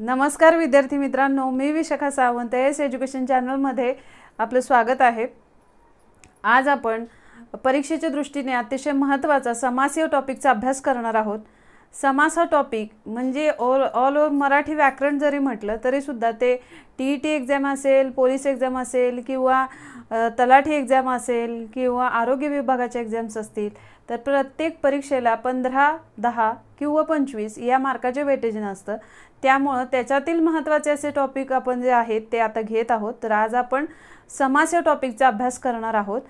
नमस्कार विद्यार्थी मित्रांनो मी विशाखा सावंत एस एज्युकेशन चॅनलमध्ये आपलं स्वागत आहे. आज आपण परीक्षेच्या दृष्टीने अतिशय महत्त्वाचा समास या टॉपिकचा अभ्यास करणार आहोत. समास हा टॉपिक म्हणजे ऑल ऑल ओव्हर मराठी व्याकरण जरी म्हटलं तरीसुद्धा ते टी ई टी एक्झाम असेल पोलीस एक्झाम असेल किंवा तलाठी एक्झाम असेल किंवा आरोग्य विभागाच्या एक्झाम्स असतील तर प्रत्येक परीक्षेला पंधरा दहा किंवा पंचवीस या मार्काचे वेटेजन असतं. त्यामुळं त्याच्यातील महत्त्वाचे असे टॉपिक आपण जे आहेत ते आता घेत आहोत. तर आज आपण समास या टॉपिकचा अभ्यास करणार आहोत.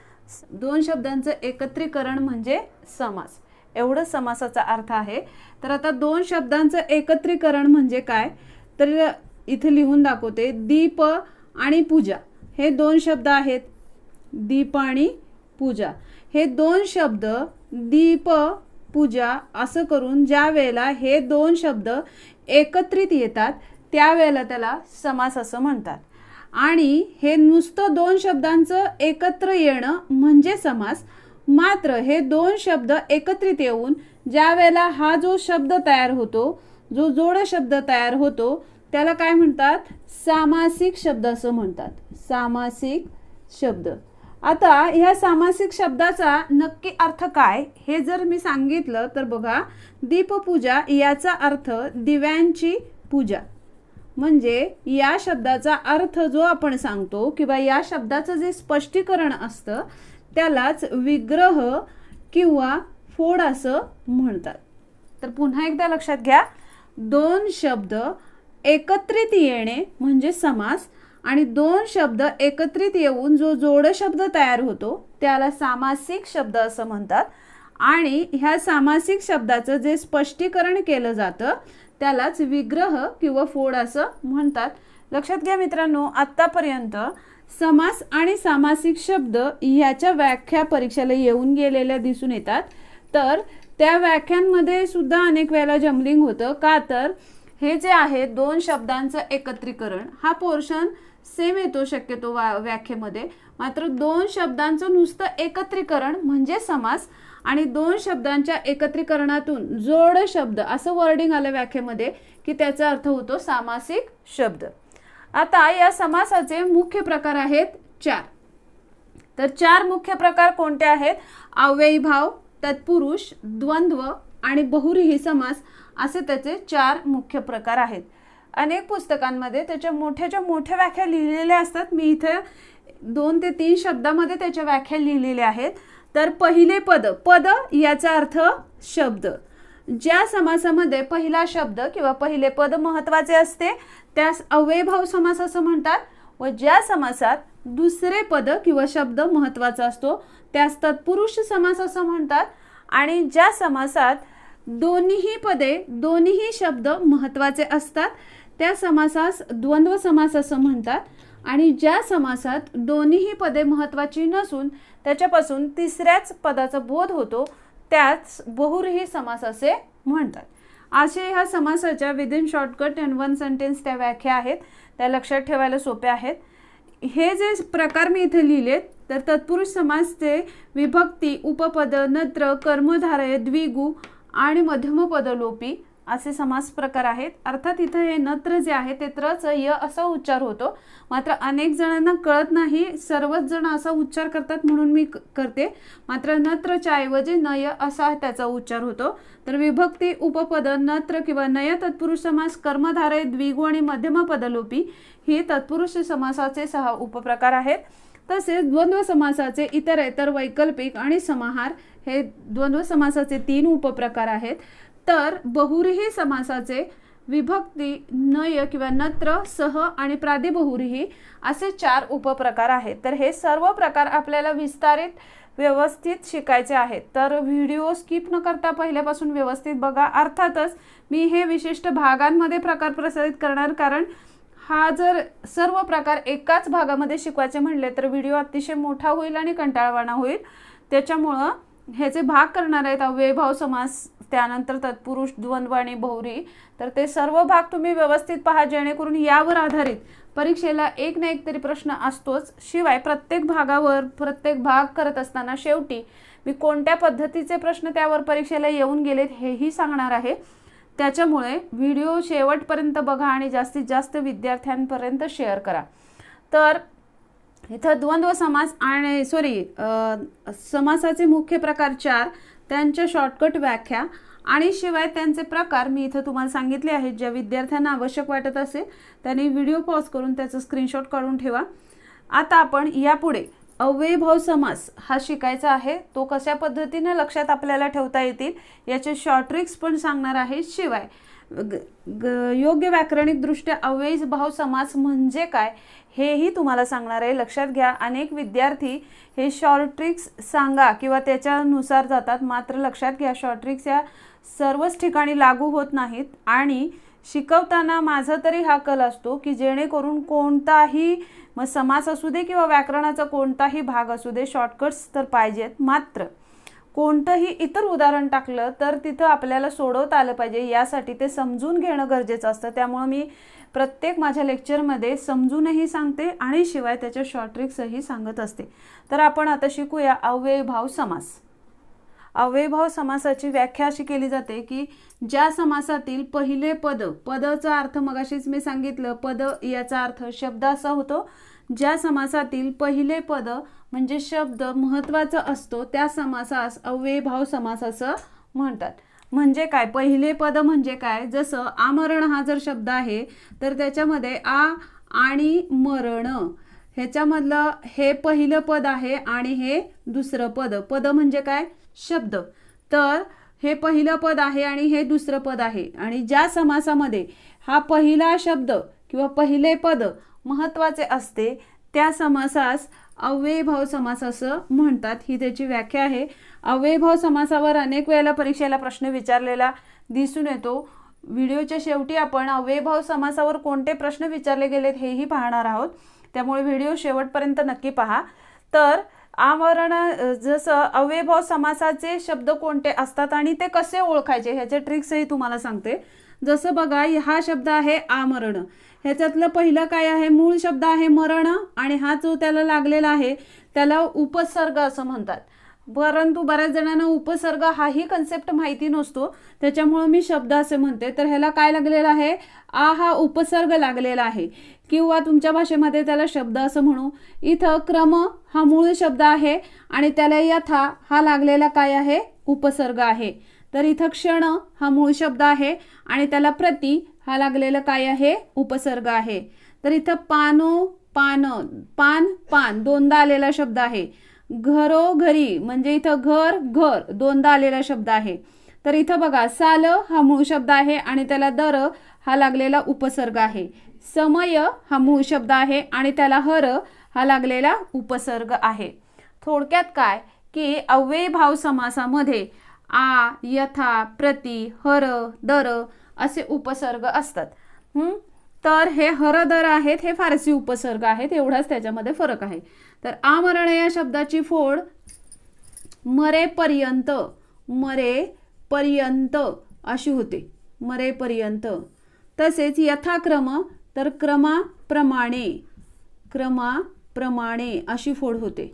दोन शब्दांचं एकत्रीकरण म्हणजे समास. एवढं समासाचा अर्थ आहे. तर आता दोन शब्दांचं एकत्रीकरण म्हणजे काय? तर इथे लिहून दाखवते. दीप आणि पूजा. हे दोन शब्द आहेत. दीप आणि पूजा. हे दोन शब्द दीप पूजा असं करून ज्या वेळेला हे दोन शब्द एकत्रित येतात त्यावेळेला त्याला समास असं म्हणतात. आणि हे नुसतं दोन शब्दांचं एकत्र येणं म्हणजे समास मात्र हे दोन शब्द एकत्रित येऊन ज्या वेळेला हा जो शब्द तयार होतो जो जोड शब्द तयार होतो त्याला काय म्हणतात? सामासिक शब्द असं म्हणतात. सामासिक शब्द. आता ह्या सामासिक शब्दाचा नक्की अर्थ काय हे जर मी सांगितलं तर बघा दीपपूजा याचा अर्थ दिव्यांची पूजा. म्हणजे या शब्दाचा अर्थ जो आपण सांगतो किंवा या शब्दाचं जे स्पष्टीकरण असतं त्यालाच विग्रह किंवा फोड असं म्हणतात. तर पुन्हा एकदा लक्षात घ्या दोन शब्द एकत्रित येणे म्हणजे समास आणि दोन शब्द एकत्रित येऊन जो जोड शब्द तयार होतो त्याला सामासिक शब्द असं म्हणतात. आणि ह्या सामासिक शब्दाचं जे स्पष्टीकरण केलं जातं त्यालाच विग्रह किंवा फोड असं म्हणतात. लक्षात घ्या मित्रांनो आत्तापर्यंत समास आणि सामासिक शब्द ह्याच्या व्याख्या परीक्षेला येऊन गेलेल्या दिसून येतात. तर त्या व्याख्यांमध्ये सुद्धा अनेक वेळेला जमलिंग होतं. का तर? हे जे आहे दोन शब्दांचं एकत्रीकरण. हा पोर्शन सेम येतो शक्यतो वा व्याख्येमध्ये. मात्र दोन शब्दांचं नुसतं एकत्रीकरण म्हणजे समास आणि दोन शब्दांच्या एकत्रीकरणातून जोड शब्द असं वर्डिंग आलं व्याख्येमध्ये की त्याचा अर्थ होतो सामासिक शब्द. आता या समासाचे मुख्य प्रकार आहेत चार. तर चार मुख्य प्रकार कोणते आहेत? अव्ययी भाव तत्पुरुष द्वंद्व आणि बहुरीही समास असे त्याचे चार मुख्य प्रकार आहेत. अनेक पुस्तकांमध्ये त्याच्या मोठ्याच्या मोठ्या व्याख्या लिहिलेल्या असतात. मी इथं दोन ते तीन शब्दामध्ये त्याच्या व्याख्या लिहिलेल्या आहेत. तर पहिले पद पद याचा अर्थ शब्द. ज्या समासामध्ये पहिला शब्द किंवा पहिले पद महत्त्वाचे असते त्यास अव्ययभाव समास असं म्हणतात व ज्या समासात दुसरे पद किंवा शब्द महत्त्वाचा असतो त्यास तत्पुरुष समास असं म्हणतात. आणि ज्या समासात दोन्हीही पदे दोन्हीही शब्द महत्त्वाचे असतात त्या समासास द्वंद्व समास असं म्हणतात आणि ज्या समासात दोन्हीही पदे महत्वाची नसून त्याच्यापासून तिसऱ्याच पदाचा बोध होतो त्याच बहुरही समास असे म्हणतात. असे ह्या समासाच्या within shortcut and one sentence त्या व्याख्या आहेत त्या लक्षात ठेवायला सोप्या आहेत. हे जे प्रकार मी इथे लिहिलेत तर तत्पुरुष समासचे विभक्ती उपपद नत्र कर्मधारय द्विगु आणि मध्यमपद लोपी असे समास प्रकार आहेत. अर्थात इथं हे नत्र जे आहे ते त्रच य असा उच्चार होतो. मात्र अनेक जणांना कळत नाही सर्वच जण असा उच्चार करतात म्हणून मी करते. मात्र नत्रच्या ऐवजी नय असा त्याचा उच्चार होतो. तर विभक्ती उपपद नत्र किंवा नय तत्पुरुष समास कर्मधारय द्विगु आणि मध्यमपदलोपी हे ही तत्पुरुष समासाचे सहा उपप्रकार आहेत. तसेच द्वंद्व समासाचे इतर इतर वैकल्पिक आणि समाहार हे द्वंद्व समासाचे तीन उपप्रकार आहेत. तर बहुरीही समासाचे विभक्ती नय किंवा नत्र सह आणि प्रादिबहुरीही असे चार उपप्रकार आहेत. तर हे सर्व प्रकार आपल्याला विस्तारित व्यवस्थित शिकायचे आहेत. तर व्हिडिओ स्किप न करता पहिल्यापासून व्यवस्थित बघा. अर्थातच मी हे विशिष्ट भागांमध्ये प्रकार प्रसारित करणार कारण हा जर सर्व प्रकार एकाच भागामध्ये शिकवायचे म्हणले तर व्हिडिओ अतिशय मोठा होईल आणि कंटाळवाणा होईल. त्याच्यामुळं ह्याचे भाग करणार आहेत अव्ययभाव समास त्यानंतर तत्पुरुष द्वंद्व आणि भौरी तर ते सर्व भाग तुम्ही व्यवस्थित पहा जेणेकरून यावर आधारित परीक्षेला एक ना एक तरी प्रश्न असतोच. शिवाय प्रत्येक भागावर प्रत्येक भाग करत असताना शेवटी मी कोणत्या पद्धतीचे प्रश्न त्यावर परीक्षेला येऊन गेलेत हेही सांगणार आहे. त्याच्यामुळे व्हिडिओ शेवटपर्यंत बघा आणि जास्तीत जास्त विद्यार्थ्यांपर्यंत शेअर करा. तर इथं द्वंद्व समास आणि सॉरी समासाचे मुख्य प्रकार चार त्यांच्या शॉर्टकट व्याख्या आणि शिवाय त्यांचे प्रकार मी इथं तुम्हाला सांगितले आहेत. ज्या विद्यार्थ्यांना आवश्यक वाटत असेल त्यांनी व्हिडिओ पॉज करून त्याचं स्क्रीनशॉट काढून ठेवा. आता आपण यापुढे अव्ययभाव समास हा शिकायचा आहे. तो कशा पद्धतीने लक्षात आपल्याला ठेवता येतील याचे शॉर्ट्रिक्स पण सांगणार आहे. शिवाय योग्य व्याकरणिकदृष्ट्या अव्ययभाव समास म्हणजे काय हेही तुम्हाला सांगणार आहे. लक्षात घ्या अनेक विद्यार्थी हे शॉर्ट ट्रिक्स सांगा किंवा त्याच्यानुसार जातात. मात्र लक्षात घ्या शॉर्ट ट्रिक्स या सर्वच ठिकाणी लागू होत नाहीत. आणि शिकवताना माझा तरी हा कल असतो की जेणेकरून कोणताही मग समास असू दे किंवा व्याकरणाचा कोणताही भाग असू दे शॉर्टकट्स तर पाहिजेत. मात्र कोणतंही इतर उदाहरण टाकलं तर तिथं आपल्याला सोडवता आलं पाहिजे. यासाठी ते समजून घेणं गरजेचं असतं. त्यामुळं मी प्रत्येक माझ्या लेक्चरमध्ये समजूनही सांगते आणि शिवाय त्याच्या शॉर्ट ट्रिक्सही सांगत असते. तर आपण आता शिकूया अव्ययभाव समास. अव्ययभाव समासाची व्याख्या अशी केली जाते की ज्या समासातील पहिले पद पदचा अर्थ मगाशीच मी सांगितलं पद याचा अर्थ शब्द असा होतो ज्या समासातील पहिले पद म्हणजे शब्द महत्त्वाचा असतो त्या समासास अव्ययभाव समास असं म्हणतात. म्हणजे काय? पहिले पद म्हणजे काय? जसं आमरण हा जर शब्द आहे तर त्याच्यामध्ये आ आणि मरण. ह्याच्यामधलं हे पहिलं पद आहे आणि हे दुसरं पद. पद म्हणजे काय? शब्द. तर हे पहिलं पद आहे आणि हे दुसरं पद आहे. आणि ज्या समासामध्ये हा पहिला शब्द किंवा पहिले पद महत्त्वाचे असते त्या समासास अव्ययभाव समास असं म्हणतात. ही त्याची व्याख्या आहे. अव्ययभाव समासावर अनेक वेळेला परीक्षेला प्रश्न विचारलेला दिसून येतो. व्हिडिओच्या शेवटी आपण अव्ययभाव समासावर कोणते प्रश्न विचारले गेलेत हेही पाहणार आहोत. त्यामुळे व्हिडिओ शेवटपर्यंत नक्की पहा. तर आमरण जसं अव्ययभाव समासाचे शब्द कोणते असतात आणि ते कसे ओळखायचे ह्याचे ट्रिक्सही तुम्हाला सांगते. जसं बघा हा शब्द आहे आमरण. ह्याच्यातलं पहिलं काय आहे? मूळ शब्द आहे मरण आणि हा जो त्याला लागलेला आहे त्याला उपसर्ग असं म्हणतात. परंतु बऱ्याच जणांना उपसर्ग हाही कन्सेप्ट माहिती नसतो. त्याच्यामुळं मी शब्द असे म्हणते. तर ह्याला काय लागलेला आहे? आ हा उपसर्ग लागलेला आहे. किंवा तुमच्या भाषेमध्ये त्याला शब्द असं म्हणू. इथं क्रम हा मूळ शब्द आहे आणि त्याला यथा हा लागलेला काय आहे? उपसर्ग आहे. तर इथं क्षण हा मूळ शब्द आहे आणि त्याला प्रति हा लागलेला काय आहे? उपसर्ग आहे. तर इथं पानो पान पान पान दोनदा आलेला शब्द आहे. घरोघरी म्हणजे इथं घर घर दोनदा आलेला शब्द आहे. तर इथं बघा साल हा मूळ शब्द आहे आणि त्याला दर हा लागलेला उपसर्ग आहे. समय हा मूळ शब्द आहे आणि त्याला हर हा लागलेला उपसर्ग आहे. थोडक्यात काय? की अव्यय भाव समासामध्ये आ यथा प्रति हर दर असे उपसर्ग असतात. तर हे हर दर आहेत हे फारसी उपसर्ग आहेत एवढाच त्याच्यामध्ये फरक आहे. तर आमरण या शब्दाची फोड मरेपर्यंत मरेपर्यंत अशी होते. मरेपर्यंत. तसेच यथाक्रम तर क्रमाप्रमाणे क्रमाप्रमाणे अशी फोड होते.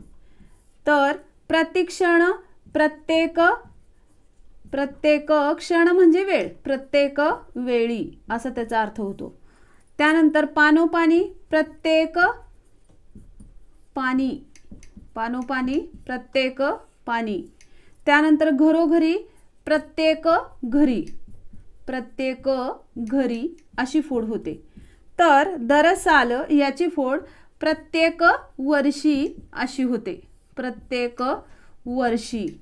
तर प्रतिक्षण प्रत्येक प्रत्येक क्षण म्हणजे वेळ प्रत्येक वेळी असा त्याचा अर्थ होतो. त्यानंतर पानोपानी प्रत्येक पाणी पानोपानी प्रत्येक पाणी. त्यानंतर घरोघरी प्रत्येक घरी. प्रत्येक घरी अशी फोड होते. तर दरसाल याची फोड प्रत्येक वर्षी अशी होते. प्रत्येक वर्षी.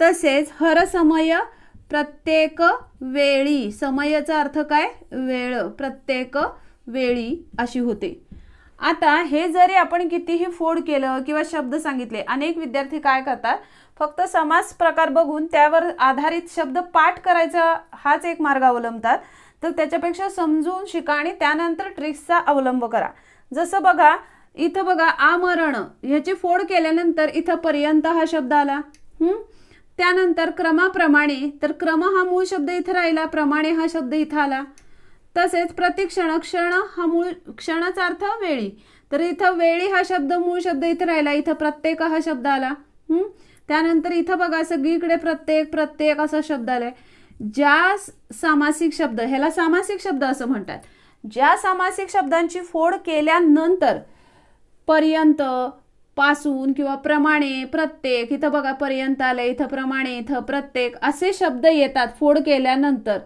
तसेच हरसमय प्रत्येक वेळी समयाचा अर्थ काय? वेळ. प्रत्येक वेळी अशी होते. आता हे जरी आपण कितीही फोड केलं किंवा शब्द सांगितले अनेक विद्यार्थी काय करतात? फक्त समास प्रकार बघून त्यावर आधारित शब्द पाठ करायचा हाच एक मार्ग अवलंबतात. तर त्याच्यापेक्षा समजून शिका आणि त्यानंतर ट्रिक्सचा अवलंब करा. जसं बघा इथं बघा आमरण. ह्याची फोड केल्यानंतर इथं पर्यंत हा शब्द आला. त्यानंतर क्रमाप्रमाणे तर क्रम हा मूळ शब्द इथं राहिला प्रमाणे हा शब्द इथं आला. तसेच प्रतिक्षण क्षण हा मूळ क्षणाचा अर्थ वेळी. तर इथं वेळी हा शब्द मूळ शब्द इथं राहिला. इथं प्रत्येक हा शब्द आला. त्यानंतर इथं बघा सगळीकडे प्रत्येक प्रत्येक असा शब्द आलाय. ज्या सामासिक शब्द ह्याला सामासिक शब्द असं म्हणतात. ज्या सामासिक शब्दांची फोड केल्यानंतर पर्यंत पासून किंवा प्रमाणे प्रत्येक इथं बघा पर्यंत आलं इथं प्रमाणे इथं प्रत्येक असे शब्द येतात फोड केल्यानंतर.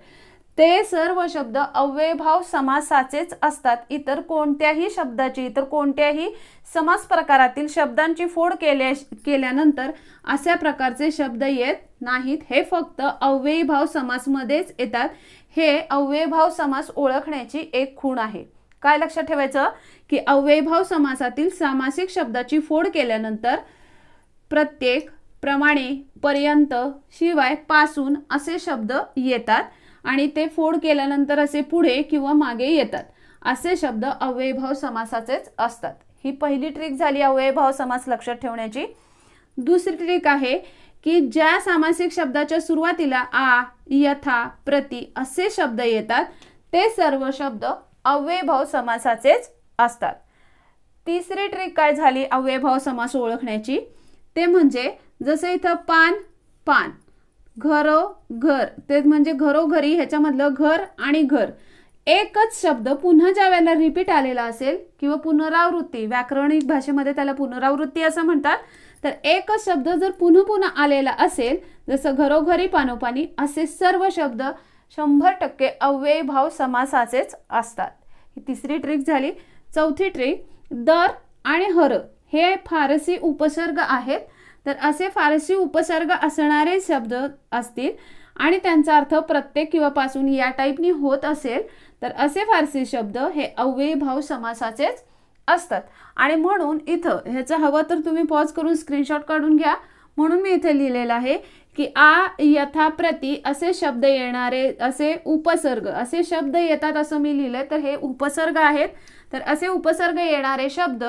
ते सर्व शब्द अव्ययभाव समासाचेच असतात. इतर कोणत्याही शब्दाची इतर कोणत्याही समास प्रकारातील शब्दांची फोड केल्या केल्यानंतर अशा प्रकारचे शब्द येत नाहीत. हे फक्त अव्ययभाव समासमध्येच येतात. हे अव्ययभाव समास ओळखण्याची एक खूण आहे. काय लक्षात ठेवायचं? की अव्ययभाव समासातील सामासिक शब्दाची फोड केल्यानंतर प्रत्येक प्रमाणे पर्यंत शिवायपासून असे शब्द येतात. आणि ते फोड केल्यानंतर असे पुढे किंवा मागे येतात. असे शब्द अव्ययभाव समासाचेच असतात. ही पहिली ट्रिक झाली अव्ययभाव समास लक्षात ठेवण्याची. दुसरी ट्रिक आहे की ज्या सामासिक शब्दाच्या सुरुवातीला आ यथा प्रति असे शब्द येतात ते सर्व शब्द अव्ययभाव समासाचेच असतात. तिसरी ट्रिक काय झाली अव्ययभाव समास ओळखण्याची? ते म्हणजे जसं इथं पान पान. घरो घर. ते म्हणजे घरोघरी ह्याच्यामधलं घर आणि घर. एकच शब्द पुन्हा ज्या वेळेला रिपीट आलेला असेल किंवा पुनरावृत्ती व्याकरणिक भाषेमध्ये त्याला पुनरावृत्ती असं म्हणतात तर एकच शब्द जर पुन्हा पुन्हा आलेला असेल जसं घरोघरी पानोपानी असे सर्व शब्द शंभर टक्के अव्ययभाव समासाचेच असतात. ही तिसरी ट्रिक झाली. चौथी ट्रिक दर आणि हर हे फारसी उपसर्ग आहेत. तर असे फारसी उपसर्ग असणारे शब्द असतील आणि त्यांचा अर्थ प्रत्येक किंवा पासून या टाईपनी होत असेल तर असे फारसी शब्द हे अव्ययभाव समासाचेच असतात. आणि म्हणून इथं ह्याचं हवं तर तुम्ही पॉज करून स्क्रीनशॉट काढून घ्या. म्हणून मी इथे लिहिलेलं आहे की आ यथाप्रती असे शब्द येणारे असे उपसर्ग असे शब्द येतात असं मी लिहिलंय तर हे उपसर्ग आहेत. तर असे उपसर्ग येणारे शब्द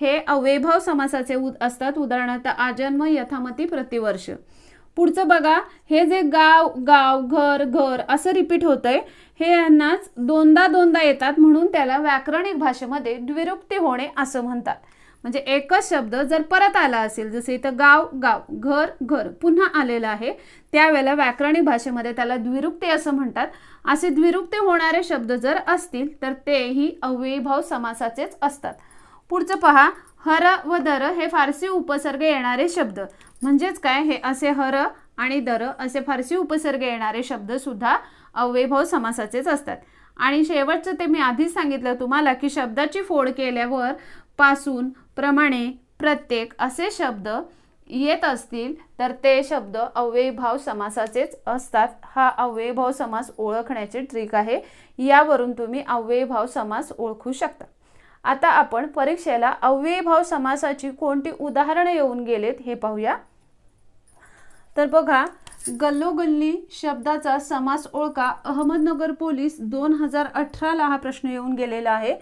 हे अवैभव समासाचे असतात. उदाहरणार्थ आजन्म यथामती प्रतिवर्ष. पुढचं बघा. हे जे गाव गाव घर घर असं रिपीट होतंय हे यांनाच दोनदा दोनदा येतात म्हणून त्याला व्याकरणिक भाषेमध्ये द्विरुक्ती होणे असं म्हणतात. म्हणजे एकच शब्द जर परत आला असेल जसे इथं गाव गाव घर घर पुन्हा आलेलं आहे त्यावेळेला व्याकरणिक भाषेमध्ये त्याला द्विरुक्ती असं म्हणतात. असे द्विरुक्ती होणारे शब्द जर असतील तर तेही अव्ययीभाव समासाचेच असतात. पुढचं पहा हर व दर हे फारसी उपसर्ग येणारे शब्द. म्हणजेच काय? हे असे हर आणि दर असे फारसी उपसर्ग येणारे शब्द सुद्धा अव्ययभाव समासाचेच असतात. आणि शेवटचं ते मी आधीच सांगितलं तुम्हाला की शब्दाची फोड केल्यावर पासून प्रमाणे प्रत्येक असे शब्द येत असतील तर ते शब्द अव्ययीभाव समासाचेच असतात. हा अव्ययीभाव समास ओळखण्याची ट्रिक आहे. यावरून तुम्ही अव्ययीभाव समास ओळखू शकता. आता आपण परीक्षेला अव्ययीभाव समासाची कोणती उदाहरणं येऊन गेलेत हे पाहूया. तर बघा गल्लोगल्ली शब्दाचा समास ओळखा अहमदनगर पोलीस दोन हजार अठराला हा प्रश्न येऊन गेलेला आहे.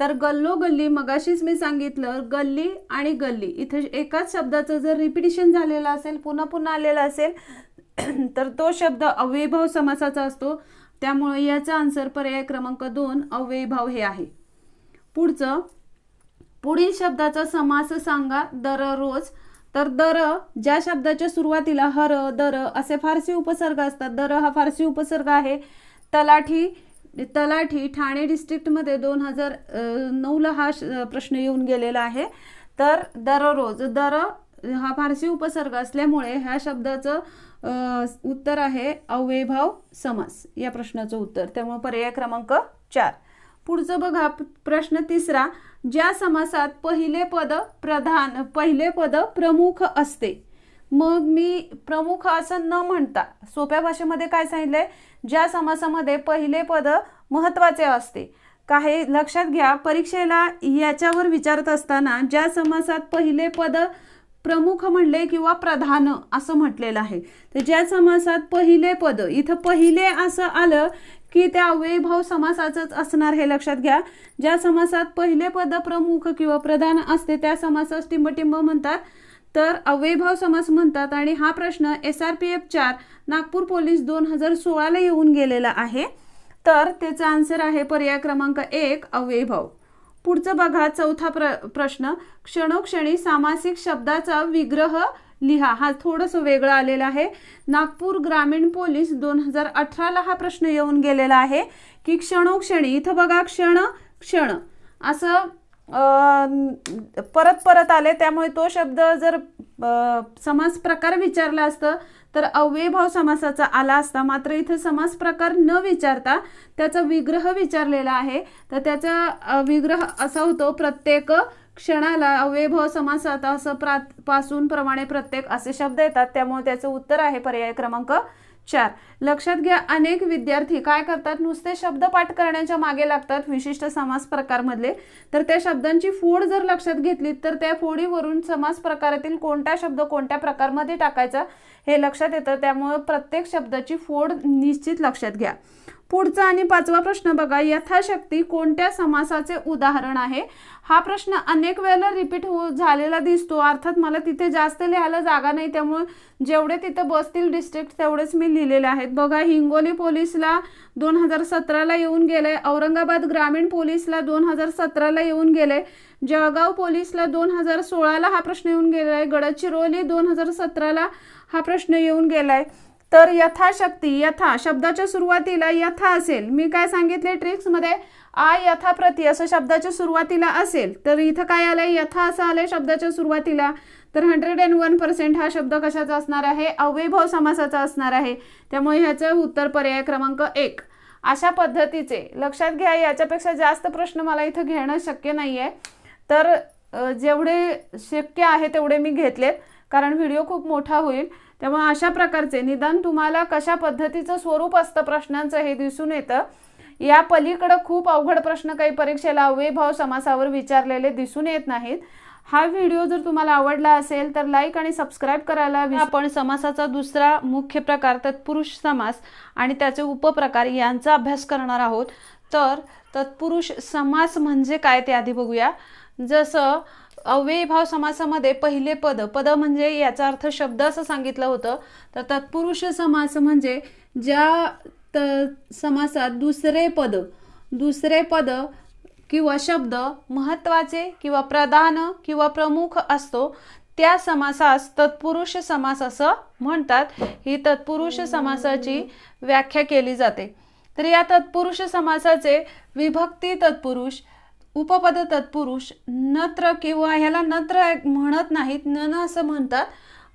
तर गल्लो गल्ली मगाशीच मी सांगितलं गल्ली आणि गल्ली. इथे एकाच शब्दाचं जर रिपिटिशन झालेलं असेल पुन्हा पुन्हा आलेला असेल तर तो शब्द अव्ययभाव समासाचा असतो. त्यामुळे याचा आन्सर पर्याय क्रमांक दोन अव्ययभाव हे आहे. पुढचं पुढील शब्दाचा समास सांगा दररोज तर दर ज्या शब्दाच्या सुरुवातीला हर दर असे फारसी उपसर्ग असतात. दर हा फारसी उपसर्ग आहे. तलाठी तलाठी ठाणे डिस्ट्रिक्टमध्ये दोन हजार नऊला हा प्रश्न येऊन गेलेला आहे. तर दररोज दर हा फारसी उपसर्ग असल्यामुळे ह्या शब्दाचं उत्तर आहे अव्ययभाव समास या प्रश्नाचं उत्तर. त्यामुळे पर्याय क्रमांक चार. पुढचं बघा प्रश्न तिसरा ज्या समासात पहिले पद प्रधान पहिले पद प्रमुख असते मग मी प्रमुख असं न म्हणता सोप्या भाषेमध्ये काय सांगितलंय? ज्या समासामध्ये पहिले पद महत्त्वाचे असते. काही लक्षात घ्या परीक्षेला याच्यावर विचारत असताना ज्या समासात पहिले पद प्रमुख म्हणले किंवा प्रधान असं म्हटलेलं आहे तर ज्या समासात पहिले पद इथं पहिले असं आलं की त्या अव्ययभाव समासाचंच असणार हे लक्षात घ्या. ज्या समासात पहिले पद प्रमुख किंवा प्रधान असते त्या समासास टिंबटिंब म्हणतात. तर अव्ययभाव समास म्हणतात आणि हा प्रश्न एस आर पी एफ चार नागपूर पोलीस दोन हजार सोळाला येऊन गेलेला आहे. तर त्याचा आन्सर आहे पर्याय क्रमांक एक अव्ययभाव. पुढचं बघा चौथा प्र प्रश्न. क्षणोक्षणी सामासिक शब्दाचा विग्रह लिहा. हा थोडंसं वेगळं आलेला आहे. नागपूर ग्रामीण पोलीस दोन हजार अठराला हा प्रश्न येऊन गेलेला आहे की क्षणोक्षणी इथं बघा क्षण क्षण. असं परत परत आले त्यामुळे तो शब्द जर समास प्रकार विचारला असतं तर अव्ययभाव समासाचा आला असता. मात्र इथे समास प्रकार न विचारता त्याचा विग्रह विचारलेला आहे. तर त्याचा विग्रह असा होतो प्रत्येक क्षणाला अव्ययभाव समासात असं प्रा पासून प्रमाणे प्रत्येक असे शब्द येतात. त्यामुळे त्याचं उत्तर आहे पर्याय क्रमांक चार लक्षात घ्या अनेक विद्यार्थी काय करतात? नुसते शब्द पाठ करण्याच्या मागे लागतात विशिष्ट समास प्रकारमधले. तर त्या शब्दांची फोड जर लक्षात घेतली तर त्या फोडीवरून समास प्रकारातील कोणता शब्द कोणत्या प्रकारमध्ये टाकायचा हे लक्षात येतं. त्यामुळे प्रत्येक शब्दाची फोड निश्चित लक्षात घ्या. पुढचा आणि पाचवा प्रश्न बघा. यथाशक्ती कोणत्या समासाचे उदाहरण आहे? हा प्रश्न अनेक वेळेला रिपीट हो झालेला दिसतो. अर्थात मला तिथे जास्त लिहायला जागा नाही त्यामुळे जेवढे तिथे बसतील डिस्ट्रिक्ट तेवढेच मी लिहिलेले आहेत. बघा हिंगोली पोलीसला दोन हजार सतराला येऊन गेले. औरंगाबाद ग्रामीण पोलीसला दोन हजार सतराला येऊन गेले. जळगाव पोलीसला दोन हजार सोळाला हा प्रश्न येऊन गेलाय. गडचिरोली दोन हजार सतराला हा प्रश्न येऊन गेलाय. तर यथाशक्ती यथा शब्दाच्या सुरुवातीला यथा असेल. मी काय सांगितले ट्रिक्समध्ये आ यथाप्रती असं शब्दाच्या सुरुवातीला असेल. तर इथं काय आलंय? यथा असं आलंय शब्दाच्या सुरुवातीला. तर हंड्रेड अँड वन पर्सेंट हा शब्द कशाचा असणार आहे? अवैभव समासाचा असणार आहे. त्यामुळे ह्याचं उत्तर पर्याय क्रमांक एक. अशा पद्धतीचे लक्षात घ्या याच्यापेक्षा जास्त प्रश्न मला इथं घेणं शक्य नाही आहे तर जेवढे शक्य आहे तेवढे मी घेतलेत. कारण व्हिडिओ खूप मोठा होईल. त्यामुळे अशा प्रकारचे निदान तुम्हाला कशा पद्धतीचं स्वरूप असतं प्रश्नांचं हे दिसून येतं. या पलीकडं खूप अवघड प्रश्न काही परीक्षेला अव्ययभाव समासावर विचारलेले दिसून येत नाहीत. हा व्हिडिओ जर तुम्हाला आवडला असेल तर लाईक आणि सबस्क्राईब करायला आपण समासाचा दुसरा मुख्य प्रकार तत्पुरुष समास आणि त्याचे उपप्रकार यांचा अभ्यास करणार आहोत. तर तत्पुरुष समास म्हणजे काय ते आधी बघूया. जसं अव्ययभाव समासामध्ये पहिले पद पद म्हणजे याचा अर्थ शब्द असं सांगितलं होतं. तर तत्पुरुष समास म्हणजे ज्या त समासात दुसरे पद दुसरे पद किंवा शब्द महत्त्वाचे किंवा प्रधान किंवा प्रमुख असतो त्या समासास तत्पुरुष समास असं म्हणतात. ही तत्पुरुष समासाची व्याख्या केली जाते. तर या तत्पुरुष समासाचे विभक्ती तत्पुरुष उपपद तत्पुरुष नत्र किंवा ह्याला नत्र म्हणत नाहीत नन असं म्हणतात.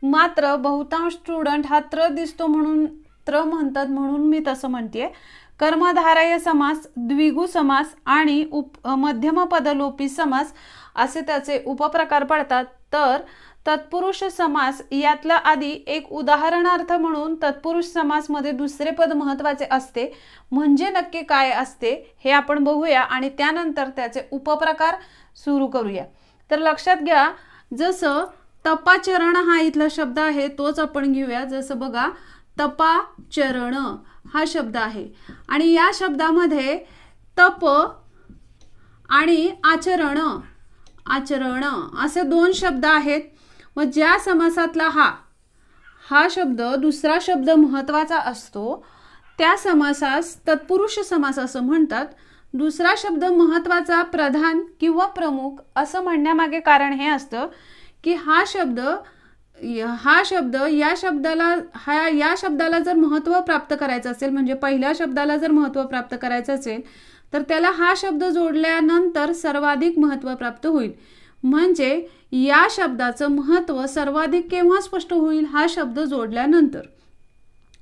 मात्र बहुतांश स्टुडंट हा त्र दिसतो म्हणून त्र म्हणतात म्हणून मी तसं म्हणते कर्मधारय समास द्विगु समास आणि उप मध्यमपदलोपी समास असे त्याचे उपप्रकार पडतात. तर तत्पुरुष समास यातला आधी एक उदाहरणार्थ म्हणून तत्पुरुष समासमध्ये दुसरे पद महत्त्वाचे असते. म्हणजे नक्की काय असते हे आपण बघूया आणि त्यानंतर त्याचे उपप्रकार सुरू करूया. तर लक्षात घ्या जसं तपाचरण हा इथला शब्द आहे तोच आपण घेऊया. जसं बघा तपाचरण हा शब्द आहे. आणि या शब्दामध्ये तप आणि आचरण आचरण असे दोन शब्द आहेत. मग ज्या समासातला हा हा शब्द दुसरा शब्द महत्त्वाचा असतो त्या समासास तत्पुरुष समास असं म्हणतात. दुसरा शब्द महत्त्वाचा प्रधान किंवा प्रमुख असं म्हणण्यामागे कारण हे असतं की हा शब्द हा शब्द या शब्दाला हा या शब्दाला जर महत्त्व प्राप्त करायचं असेल म्हणजे पहिल्या शब्दाला जर महत्त्व प्राप्त करायचं असेल तर त्याला हा शब्द जोडल्यानंतर सर्वाधिक महत्त्व प्राप्त होईल. म्हणजे या शब्दाचं महत्त्व सर्वाधिक केव्हा स्पष्ट होईल हा शब्द जोडल्यानंतर?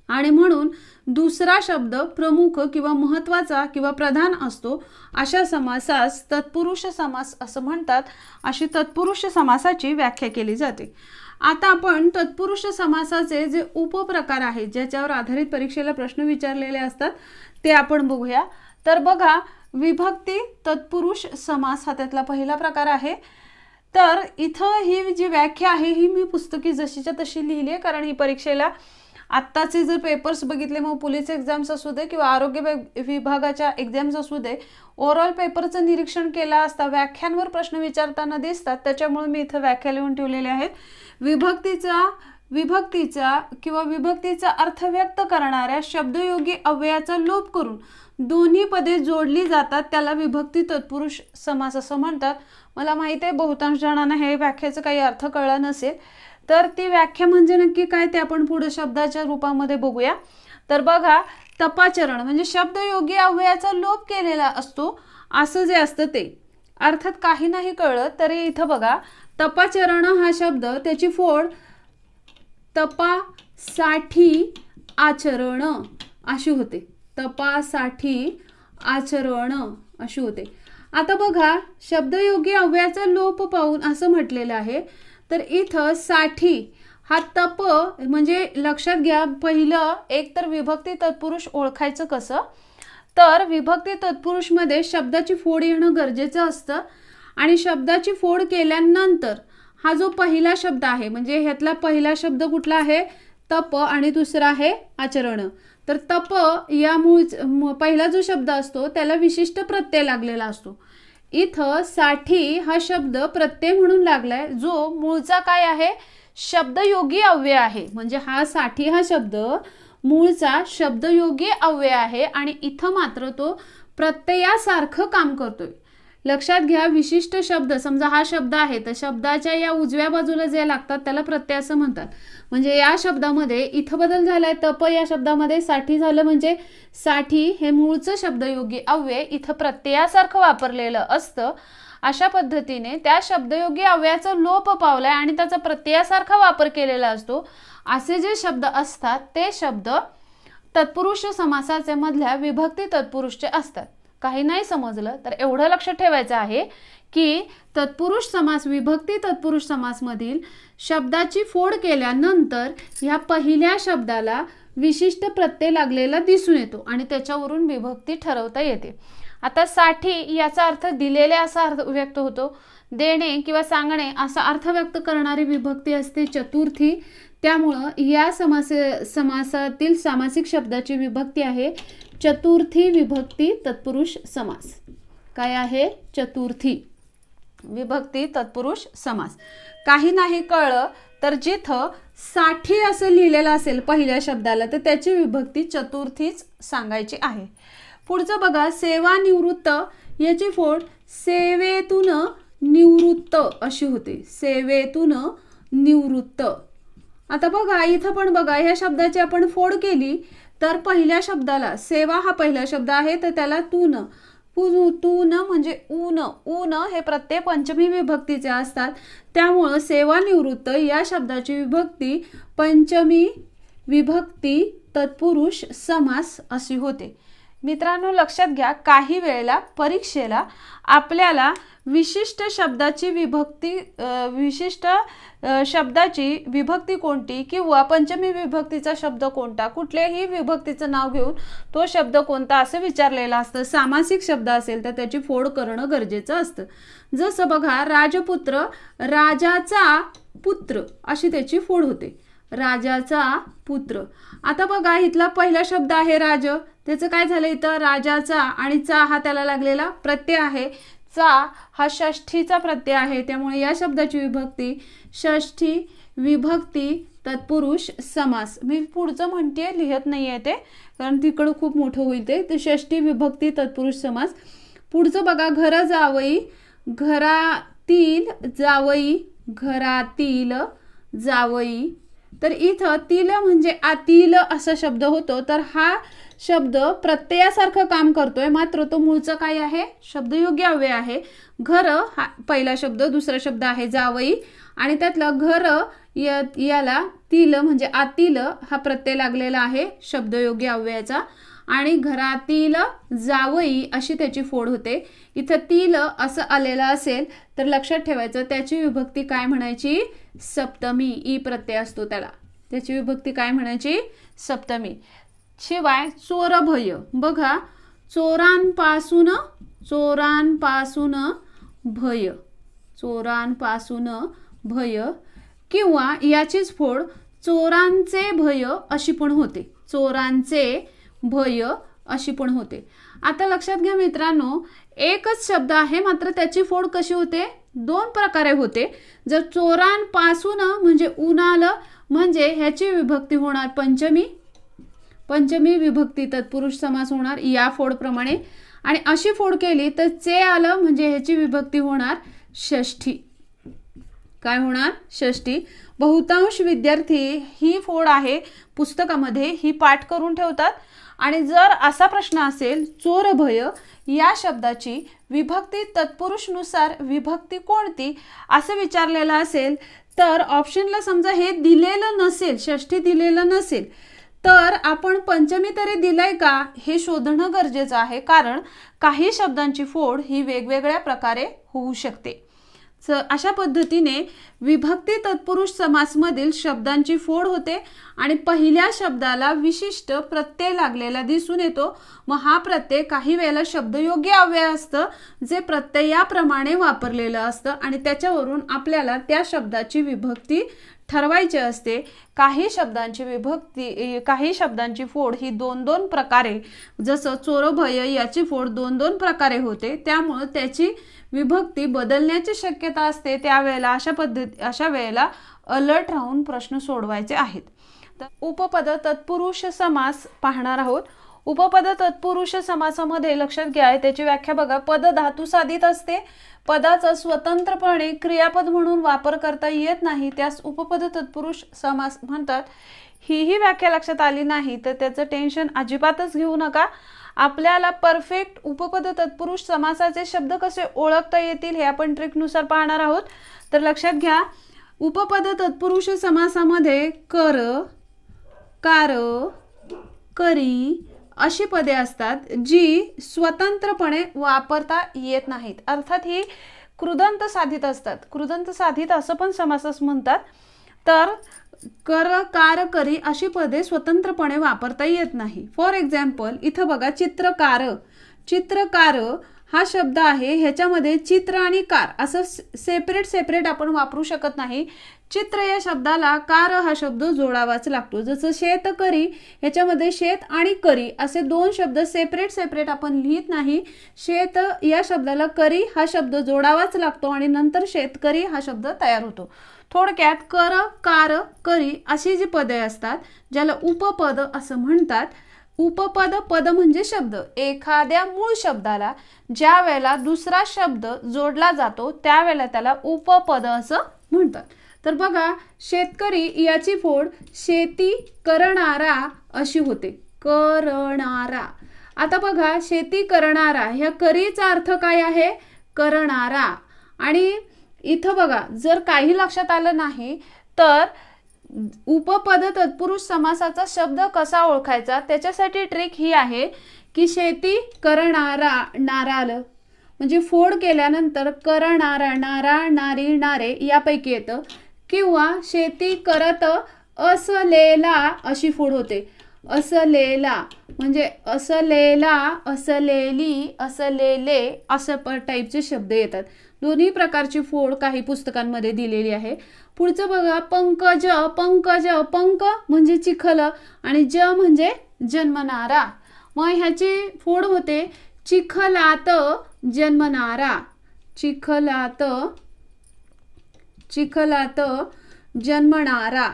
आणि म्हणून दुसरा शब्द प्रमुख किंवा महत्त्वाचा किंवा प्रधान असतो अशा समासास तत्पुरुष समास असं म्हणतात अशी तत्पुरुष समासाची व्याख्या केली जाते. आता आपण तत्पुरुष समासाचे जे उपप्रकार आहेत ज्याच्यावर आधारित परीक्षेला प्रश्न विचारलेले असतात ते आपण बघूया. तर बघा विभक्ती तत्पुरुष समास हा त्यातला पहिला प्रकार आहे. तर इथं ही जी व्याख्या आहे ही मी पुस्तकी जशीच्या तशी लिहिली आहे कारण ही परीक्षेला आत्ताचे जर पेपर्स बघितले मग पोलीस एक्झाम्स असू दे किंवा आरोग्य विभागाच्या एक्झाम्स असू दे ओव्हरऑल पेपरचं निरीक्षण केलं असता व्याख्यांवर प्रश्न विचारताना दिसतात त्याच्यामुळे मी इथं व्याख्या लिहून ठेवलेल्या आहेत. विभक्तीचा विभक्तीचा किंवा विभक्तीचा अर्थ व्यक्त करणाऱ्या शब्दयोगी अव्ययाचा लोप करून दोन्ही पदे जोडली जातात त्याला विभक्ती तत्पुरुष समास असं म्हणतात. मला माहीत आहे बहुतांश जणांना हे व्याख्याचं काही अर्थ कळला नसेल. तर ती व्याख्या म्हणजे नक्की काय ते आपण पुढे शब्दाच्या रूपामध्ये बघूया. तर बघा तपाचरण म्हणजे शब्दयोगी अव्ययाचा लोप केलेला असतो असं जे असतं ते. अर्थात काही नाही कळलं तरी इथं बघा तपाचरण हा शब्द त्याची फोड तपासाठी आचरण अशी होते. तपासाठी आचरण अशी होते. आता बघा शब्दयोगी अव्ययाचा लोप पाहून असं म्हटलेलं आहे. तर इथं साठी हा तप म्हणजे लक्षात घ्या पहिलं एक तर विभक्ती तत्पुरुष ओळखायचं कसं? तर विभक्ती तत्पुरुषमध्ये शब्दाची फोड येणं गरजेचं असतं. आणि शब्दाची फोड केल्यानंतर हा जो पहिला शब्द आहे म्हणजे ह्यातला पहिला शब्द कुठला आहे? तप आणि दुसरा आहे आचरण. तर तप या मूळ पहिला जो शब्द असतो त्याला विशिष्ट प्रत्यय लागलेला असतो. इथं साठी हा शब्द प्रत्यय म्हणून लागलाय जो मूळचा काय आहे? शब्दयोगी अव्यय आहे. म्हणजे हा साठी हा शब्द मूळचा शब्दयोगी अव्यय आहे आणि इथं मात्र तो प्रत्ययासारखं काम करतोय. लक्षात घ्या विशिष्ट शब्द समजा हा शब्द आहे तर शब्दाच्या या उजव्या बाजूला जे लागतात त्याला प्रत्यय असं म्हणतात. म्हणजे या शब्दामध्ये इथं बदल झालाय तप या शब्दामध्ये साठी झालं म्हणजे साठी हे मूळचं शब्दयोगी अव्यय इथं प्रत्ययासारखं वापरलेलं असतं. अशा पद्धतीने त्या शब्दयोगी अव्ययाचा लोप पावलाय आणि त्याचा प्रत्ययासारखा वापर केलेला असतो. असे जे शब्द असतात ते शब्द तत्पुरुष समासाचे मधल्या विभक्ती तत्पुरुषचे असतात. काही नाही समजलं तर एवढं लक्ष ठेवायचं आहे की तत्पुरुष समास विभक्ती तत्पुरुष समासमधील शब्दाची फोड केल्यानंतर ह्या पहिल्या शब्दाला विशिष्ट प्रत्यय लागलेला दिसून येतो आणि त्याच्यावरून विभक्ती ठरवता येते. आता साठी याचा अर्थ दिलेले असा अर्थ व्यक्त होतो. देणे किंवा सांगणे असा अर्थ व्यक्त करणारी विभक्ती असते चतुर्थी. त्यामुळं या समास समासातील सामासिक शब्दाची विभक्ती आहे. चतुर्थी विभक्ती तत्पुरुष समास. काय आहे? चतुर्थी विभक्ती तत्पुरुष समास. काही नाही कळलं तर जिथं साठी असं लिहिलेलं असेल पहिल्या शब्दाला तर त्याची विभक्ती चतुर्थीच सांगायची आहे. पुढचं बघा सेवानिवृत्त याची फोड सेवेतून निवृत्त अशी होते. सेवेतून निवृत्त. आता बघा इथं पण बघा ह्या शब्दाची आपण फोड केली तर पहिल्या शब्दाला सेवा हा पहिला शब्द आहे तर त्याला तून. तून म्हणजे ऊन. ऊन हे प्रत्येक पंचमी विभक्तीचे असतात. त्यामुळं सेवानिवृत्त या शब्दाची विभक्ती पंचमी विभक्ती तत्पुरुष समास अशी होते. मित्रांनो लक्षात घ्या काही वेळेला परीक्षेला आपल्याला विशिष्ट शब्दाची विभक्ती विशिष्ट शब्दाची विभक्ती कोणती किंवा पंचमी विभक्तीचा शब्द कोणता कुठल्याही विभक्तीचं नाव घेऊन तो शब्द कोणता असं विचारलेलं असतं. सामासिक शब्द असेल तर त्याची फोड करणं गरजेचं असतं. जसं बघा राजपुत्र राजाचा पुत्र अशी त्याची फोड होते. राजाचा पुत्र. आता बघा इथला पहिला शब्द आहे राज. त्याचं काय झालं इथं? राजाचा आणि चा हा त्याला लागलेला प्रत्यय आहे. चा हा षष्ठीचा प्रत्यय आहे. त्यामुळे या शब्दाची विभक्ती षष्ठी विभक्ती तत्पुरुष समास. मी पुढचं म्हणते लिहत नाही आहे ते कारण तिकडं खूप मोठं होईल ते. षष्ठी विभक्ती तत्पुरुष समास. पुढचं बघा घर जावई घरातील जावई घरातील जावई तर इथं तिल म्हणजे आतील असा शब्द होतो. तर हा शब्द प्रत्ययासारखं काम करतोय. मात्र तो मूळचं काय आहे? शब्दयोग्य अव्यय आहे. घर हा पहिला शब्द दुसरा शब्द आहे जावई. आणि त्यातलं घर याला तिल म्हणजे आतील हा प्रत्यय लागलेला आहे शब्दयोग्य अव्ययाचा. आणि घरातील जावई अशी त्याची फोड होते. इथं तिल असं आलेलं असेल तर लक्षात ठेवायचं त्याची विभक्ती काय म्हणायची? सप्तमी ई प्रत्यय असतो त्याला. त्याची विभक्ती काय म्हणायची? सप्तमी. शिवाय चोरभय. बघा चोरांपासून चोरांपासून भय. चोरांपासून भय. किंवा याचीच फोड चोरांचे भय अशी पण होते. चोरांचे भय अशी पण होते. आता लक्षात घ्या मित्रांनो एकच शब्द आहे मात्र त्याची फोड कशी होते? दोन प्रकारे होते. जर चोरांपासून म्हणजे उन्हालं म्हणजे ह्याची विभक्ती होणार पंचमी. पंचमी विभक्ती तत्पुरुष समास होणार या फोडप्रमाणे आणि अशी फोड केली तर चे आलं म्हणजे ह्याची विभक्ती होणार षष्ठी. काय होणार? षष्ठी. बहुतांश विद्यार्थी ही फोड आहे पुस्तकामध्ये ही पाठ करून ठेवतात. आणि जर असा प्रश्न असेल चोर भय या शब्दाची विभक्ती तत्पुरुषनुसार विभक्ती कोणती? असं विचारलेलं असेल तर ऑप्शनला समजा हे दिलेलं नसेल षष्ठी दिलेलं नसेल तर आपण पंचमी तरी दिलंय का? हे शोधणं गरजेचं आहे कारण काही शब्दांची फोड ही वेगवेगळ्या प्रकारे होऊ शकते. स अशा पद्धतीने विभक्ती तत्पुरुष समासमधील शब्दांची फोड होते आणि पहिल्या शब्दाला विशिष्ट प्रत्यय लागलेला दिसून येतो. मग हा प्रत्यय काही वेळेला शब्दयोग्य अव्यय असतं जे प्रत्ययाप्रमाणे वापरलेलं असतं आणि त्याच्यावरून आपल्याला त्या शब्दाची विभक्ती ठरवायचे असते. काही शब्दांची विभक्ती काही शब्दांची फोड ही दोन दोन प्रकारे जसं चोरभय याची फोड दोन दोन प्रकारे होते त्यामुळं त्याची विभक्ती बदलण्याची शक्यता असते. त्यावेळेला अशा पद्धती अशा वेळेला अलर्ट राहून प्रश्न सोडवायचे आहेत. तर उपपद तत्पुरुष समास पाहणार आहोत. उपपद तत्पुरुष समासामध्ये लक्षात घ्या त्याची व्याख्या बघा. पद धातू साधित असते. पदाचा स्वतंत्रपणे क्रियापद म्हणून वापर करता येत नाही. त्यास उपपद तत्पुरुष समास म्हणतात. ही ही व्याख्या लक्षात आली नाही तर त्याचं टेन्शन अजिबातच घेऊ नका. आपल्याला परफेक्ट उपपद तत्पुरुष समासाचे शब्द कसे ओळखता येतील हे आपण ट्रिकनुसार पाहणार आहोत. तर लक्षात घ्या उपपद तत्पुरुष समासामध्ये कर कार करी अशी पदे असतात जी स्वतंत्रपणे वापरता येत नाहीत. अर्थात ही कृदंत साधित असतात. कृदंत साधित असं पण समासस म्हणतात. तर कर कार करी अशी पदे स्वतंत्रपणे वापरता येत नाही. फॉर एक्झाम्पल इथं बघा चित्रकार. चित्रकार हा शब्द आहे ह्याच्यामध्ये चित्र आणि कार असं सेपरेट सेपरेट आपण वापरू शकत नाही. चित्र या शब्दाला कार हा शब्द जोडावाच लागतो. जसं शेतकरी ह्याच्यामध्ये शेत आणि करी असे दोन शब्द सेपरेट सेपरेट आपण लिहित नाही. शेत या शब्दाला करी हा शब्द जोडावाच लागतो आणि नंतर शेतकरी हा शब्द तयार होतो. थोडक्यात कर कार करी अशी जी पदे असतात ज्याला उपपद असं म्हणतात उपपद पद म्हणजे शब्द. एखाद्या मूळ शब्दाला ज्या वेळेला दुसरा शब्द जोडला जातो त्यावेळेला त्याला उपपद असं म्हणतात. तर बघा शेतकरी याची फोड शेती करणारा अशी होते. करणारा. आता बघा शेती करणारा ह्या करीचा अर्थ काय आहे? करणारा. आणि इथं बघा जर काही लक्षात आलं नाही तर उपपद तत्पुरुष समासाचा शब्द कसा ओळखायचा? त्याच्यासाठी ट्रिक ही आहे की शेती करणारा नाराल म्हणजे फोड केल्यानंतर करणारा नारा नारी नारे यापैकी येतं. किंवा शेती करत असलेला अशी फोड होते. असलेला म्हणजे असलेला असलेली असलेले असं टाईपचे शब्द येतात. दोन्ही प्रकारची फोड काही पुस्तकांमध्ये दिलेली आहे. पुढचं बघा पंकज पंकज पंक म्हणजे चिखल आणि ज म्हणजे जन्मनारा. मग ह्याची फोड होते चिखलात जन्मनारा. चिखलात चिखलात जन्मणारा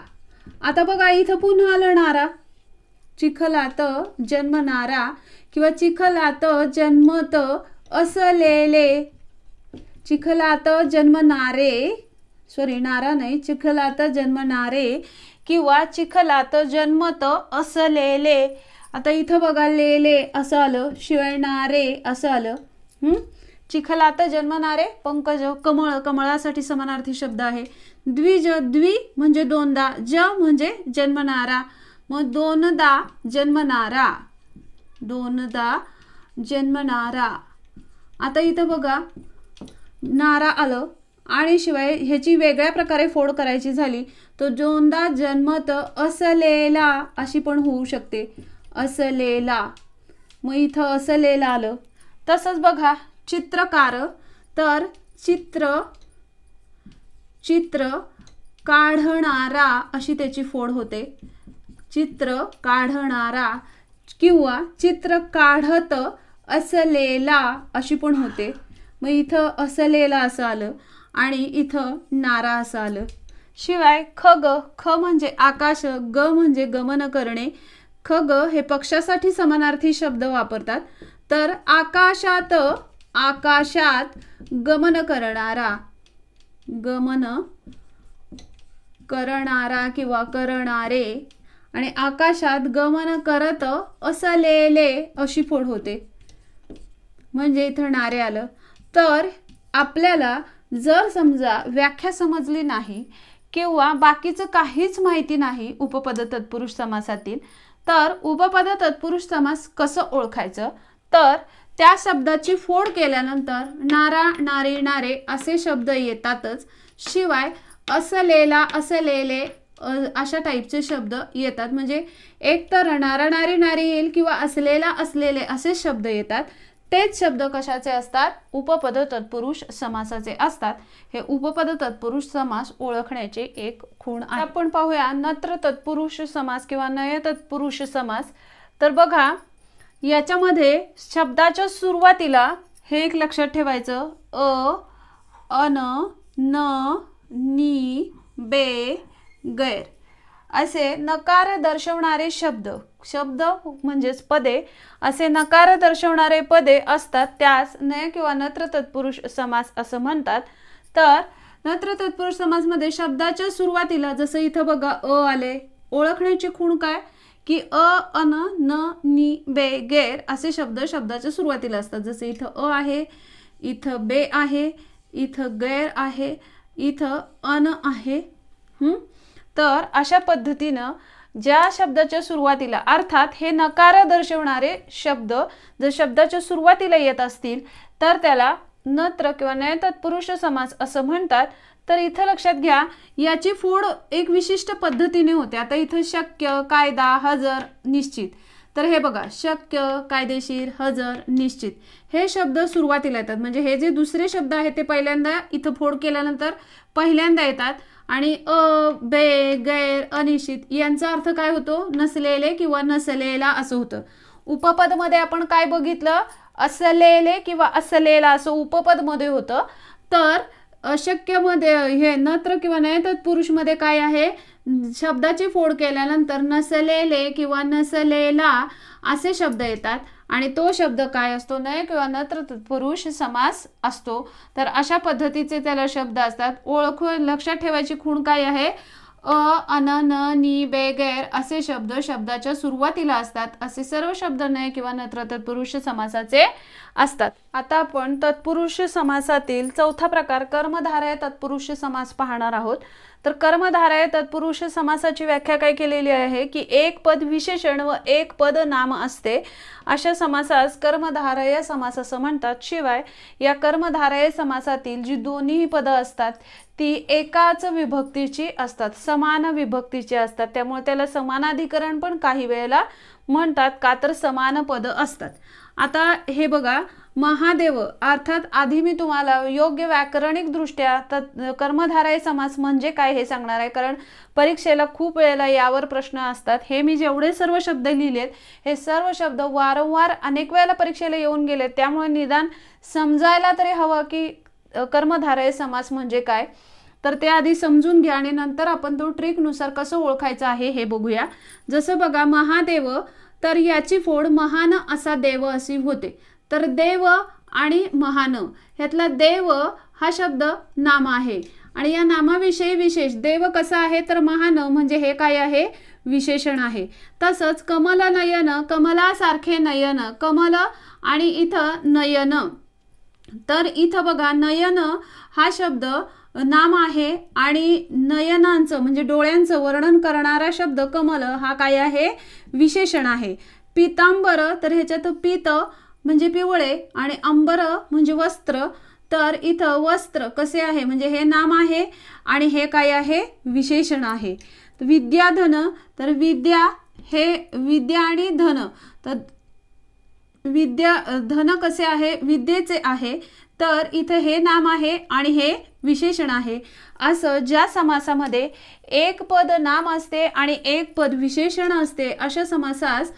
आता बघा इथं पुन्हा लणारा चिखलात जन्मनारा किंवा चिखलात जन्मत असलेले. चिखलात जन्मनारे सॉरी नारा नाही चिखलात जन्मणारे किंवा चिखलात जन्मत असलेले. आता इथं बघा लेले असं आलं शिवाय असं आलं चिखलात जन्मणारे पंकज कमळ कमळासाठी समानार्थी शब्द आहे. द्विज द्वि म्हणजे दोनदा ज म्हणजे जन्मणारा मग दोनदा जन्मणारा दोनदा जन्मणारा आता इथं बघा नारा आलं. आणि शिवाय ह्याची वेगळ्या प्रकारे फोड करायची झाली तो दोनदा जन्मत असलेला अशी पण होऊ शकते. असलेला. मग इथं असलेला आलं. तसंच बघा चित्रकार. तर चित्र चित्र काढणारा अशी त्याची फोड होते. चित्र काढणारा किंवा चित्र काढत असलेला अशी पण होते. मग इथं असलेला असं आलं आणि इथं नारा असं आलं. शिवाय ख ग ख म्हणजे आकाश ग म्हणजे गमन करणे. ख ग हे पक्षासाठी समानार्थी शब्द वापरतात. तर आकाशात आकाशात गमन करणारा गमन करणारा किंवा करणारे आणि आकाशात गमन करत असलेले अशी फोड होते. म्हणजे इथं नारे आलं. तर आपल्याला जर समजा व्याख्या समजली नाही किंवा बाकीचं काहीच माहिती नाही उपपद तत्पुरुष समासातील तर उपपद तत्पुरुष समास कसं ओळखायचं? तर त्या शब्दाची फोड केल्यानंतर नारा नारी नारे असे शब्द येतातच. शिवाय असलेला असलेले अशा टाईपचे शब्द येतात. म्हणजे एक तर नारा नारी नारी येईल किंवा असलेला असलेले असे शब्द येतात. तेच शब्द कशाचे असतात? उपपद तत्पुरुष समासाचे असतात. हे उपपद तत्पुरुष समास ओळखण्याचे एक खूण आहे. आपण पाहूया नत्र तत्पुरुष समास किंवा नय तत्पुरुष समास. तर बघा याच्यामध्ये शब्दाच्या सुरुवातीला हे एक लक्षात ठेवायचं. अ अन न नी बे गैर. असे नकार दर्शवणारे शब्द. शब्द म्हणजेच पदे असे नकार दर्शवणारे पदे असतात. त्यास नय किंवा नत्र तत्पुरुष समास असं म्हणतात. तर नत्र तत्पुरुष समासमध्ये शब्दाच्या सुरुवातीला जसं इथं बघा अ आले. ओळखण्याची खूण काय? की अ अन न नी बे गेर असे शब्द शब्दाच्या सुरुवातीला असतात. जसे इथं अ आहे इथं बे आहे इथं गैर आहे इथं अन आहे. तर अशा पद्धतीनं ज्या शब्दाच्या सुरुवातीला अर्थात हे नकार दर्शवणारे शब्द जर शब्दाच्या सुरुवातीला येत असतील तर त्याला नत्र किंवा नयतत्पुरुष समास असं म्हणतात. तर इथं लक्षात घ्या याची फोड एक विशिष्ट पद्धतीने होते. आता इथं शक्य कायदा हजर निश्चित. तर हे बघा शक्य कायदेशीर हजर निश्चित. हे शब्द सुरुवातीला येतात. म्हणजे हे जे दुसरे शब्द आहेत ते पहिल्यांदा इथं फोड केल्यानंतर पहिल्यांदा येतात. आणि अ बे गैर अनिश्चित यांचा अर्थ काय होतो? नसलेले किंवा नसलेला असं होतं. उपपदमध्ये आपण काय बघितलं? असलेले किंवा असलेला असं उपपदमध्ये होतं. तर अशक्यमध्ये हे नत्र किंवा नाही तर पुरुषमध्ये काय आहे? शब्दाची फोड केल्यानंतर नसलेले किंवा नसलेला असे शब्द येतात. आणि तो शब्द काय असतो? नय किंवा नत्र पुरुष समास असतो. तर अशा पद्धतीचे त्याला शब्द असतात. ओळख लक्षात ठेवायची खूण काय आहे? अ अन न नी बेगैर असे शब्द शब्दाच्या सुरुवातीला असतात. असे सर्व शब्द नय किंवा नत्र तत्पुरुष समासाचे असतात. आता आपण तत्पुरुष समासातील चौथा प्रकार कर्मधारय तत्पुरुष समास पाहणार आहोत. तर कर्मधारय तत्पुरुष समासाची व्याख्या काय केलेली आहे की एक पद विशेषण व एक पद नाम असते. अशा समासास कर्मधारय समास असं म्हणतात. शिवाय या कर्मधारय समासातील जी दोन्ही पदं असतात ती एकाच विभक्तीची असतात. समान विभक्तीची असतात. त्यामुळे त्याला समानाधिकरण पण काही वेळेला म्हणतात. का तर समान पद असतात. आता हे बघा महादेव. अर्थात आधी मी तुम्हाला योग्य व्याकरणिक दृष्ट्या कर्मधाराय समास म्हणजे काय हे सांगणार आहे. कारण परीक्षेला खूप वेळेला यावर प्रश्न असतात. हे मी जेवढे सर्व शब्द लिहिलेत हे सर्व शब्द वारंवार अनेक वेळेला परीक्षेला येऊन गेले त्यामुळे निदान समजायला तरी हवं की कर्मधाराय समास म्हणजे काय? तर ते आधी समजून घ्या आणि नंतर आपण तो ट्रिकनुसार कसं ओळखायचं आहे हे बघूया. जसं बघा महादेव तर याची फोड महान असा देव अशी होते. तर देव आणि महान. ह्यातला देव हा शब्द नाम आहे. आणि या नामाविषयी विशेष देव कसा आहे तर महान म्हणजे हे काय आहे? विशेषण आहे. तसंच कमल नयन कमलासारखे नयन कमल आणि इथं नयन. तर इथं बघा नयन हा शब्द नाम आहे आणि नयनांचं म्हणजे डोळ्यांचं वर्णन करणारा शब्द कमल हा काय आहे? विशेषण आहे. पितांबर तर ह्याच्यात पित म्हणजे पिवळे आणि अंबर म्हणजे वस्त्र. तर इथं वस्त्र कसे आहे? म्हणजे हे नाम आहे आणि हे काय आहे? विशेषण आहे. विद्याधन तर विद्या हे विद्या आणि धन. तर विद्या धन कसे आहे? विद्येचे आहे. तर इथं हे नाम आहे आणि हे विशेषण आहे. असं ज्या समासामध्ये एक पद नाम असते आणि एक पद विशेषण असते अशा समासास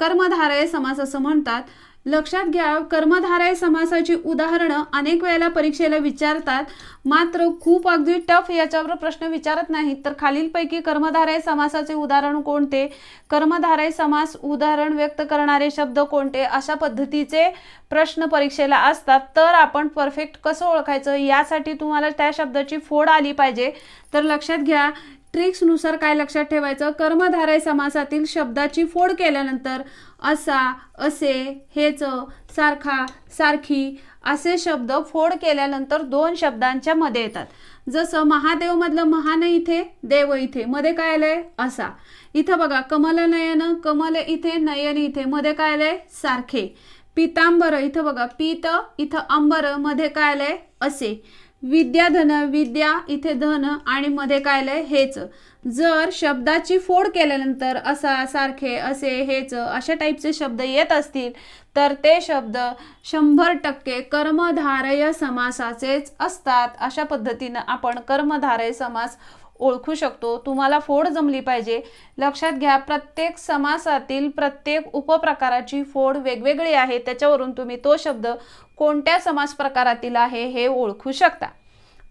कर्मधारय समास असं म्हणतात. लक्षात घ्या कर्मधारय समासाची उदाहरणं अनेक वेळेला परीक्षेला विचारतात. मात्र खूप अगदी टफ याच्यावर प्रश्न विचारत नाहीत. तर खालीलपैकी कर्मधारय समासाचे उदाहरण कोणते? कर्मधारय समास उदाहरण व्यक्त करणारे शब्द कोणते? अशा पद्धतीचे प्रश्न परीक्षेला असतात. तर आपण परफेक्ट कसं ओळखायचं? यासाठी तुम्हाला त्या शब्दाची फोड आली पाहिजे. तर लक्षात घ्या ट्रिक्सनुसार काय लक्षात ठेवायचं? कर्मधारय समासातील शब्दाची फोड केल्यानंतर असा असे हेच सारखा सारखी असे शब्द फोड केल्यानंतर दोन शब्दांच्या मध्ये येतात. जसं महादेव मधलं महान इथे देव इथे मध्ये काय आलंय? असा. इथं बघा कमल नयन कमल इथे नयन इथे मध्ये काय आलंय? सारखे. पितांबर इथं बघा पीत इथं अंबरमध्ये काय आलंय? असे. विद्या धन विद्या इथे धन आणि मध्ये काय आलंय? हेच. जर शब्दाची फोड केल्यानंतर असा सारखे असे हेच अशा टाईपचे शब्द येत असतील तर ते शब्द शंभर टक्के कर्मधारय समासाचेच असतात. अशा पद्धतीनं आपण कर्मधारय समास ओळखू शकतो. तुम्हाला फोड जमली पाहिजे. लक्षात घ्या प्रत्येक समासातील प्रत्येक उपप्रकाराची फोड वेगवेगळी आहे. त्याच्यावरून तुम्ही तो शब्द कोणत्या समास प्रकारातील आहे हे ओळखू शकता.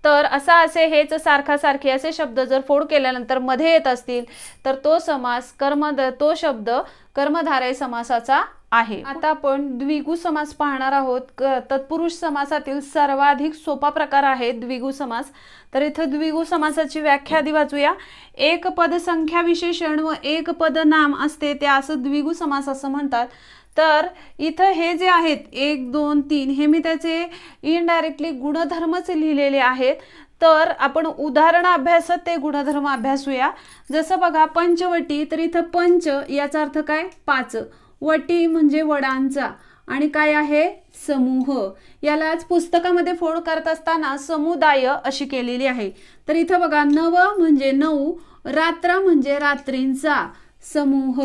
तर असा असे हेच सारखा सारखे असे शब्द जर फोड केल्यानंतरमध्ये येत असतील तर तो समास कर्म तो शब्द कर्मधारय समासाचा आहे. आता आपण द्विगु समास पाहणार आहोत. तत्पुरुष समासातील सर्वाधिक सोपा प्रकार आहे द्विगु समास. तर इथं द्विगु समासाची व्याख्या आधी वाचूया. एक पद संख्या विशेषण व एक पद नाम असते ते असं द्विगु समास असं म्हणतात. तर इथं हे जे आहेत एक दोन तीन हे मी त्याचे इनडायरेक्टली गुणधर्मच लिहिलेले आहेत. तर आपण उदाहरण अभ्यासात ते गुणधर्म अभ्यासूया. जसं बघा पंचवटी तर इथं पंच याचा अर्थ काय? पाच. वटी म्हणजे वडांचा. आणि काय आहे? समूह. यालाच पुस्तकामध्ये फोड करत असताना समुदाय अशी केलेली आहे. तर इथं बघा नव म्हणजे नऊ रात्र म्हणजे रात्रींचा. समूह.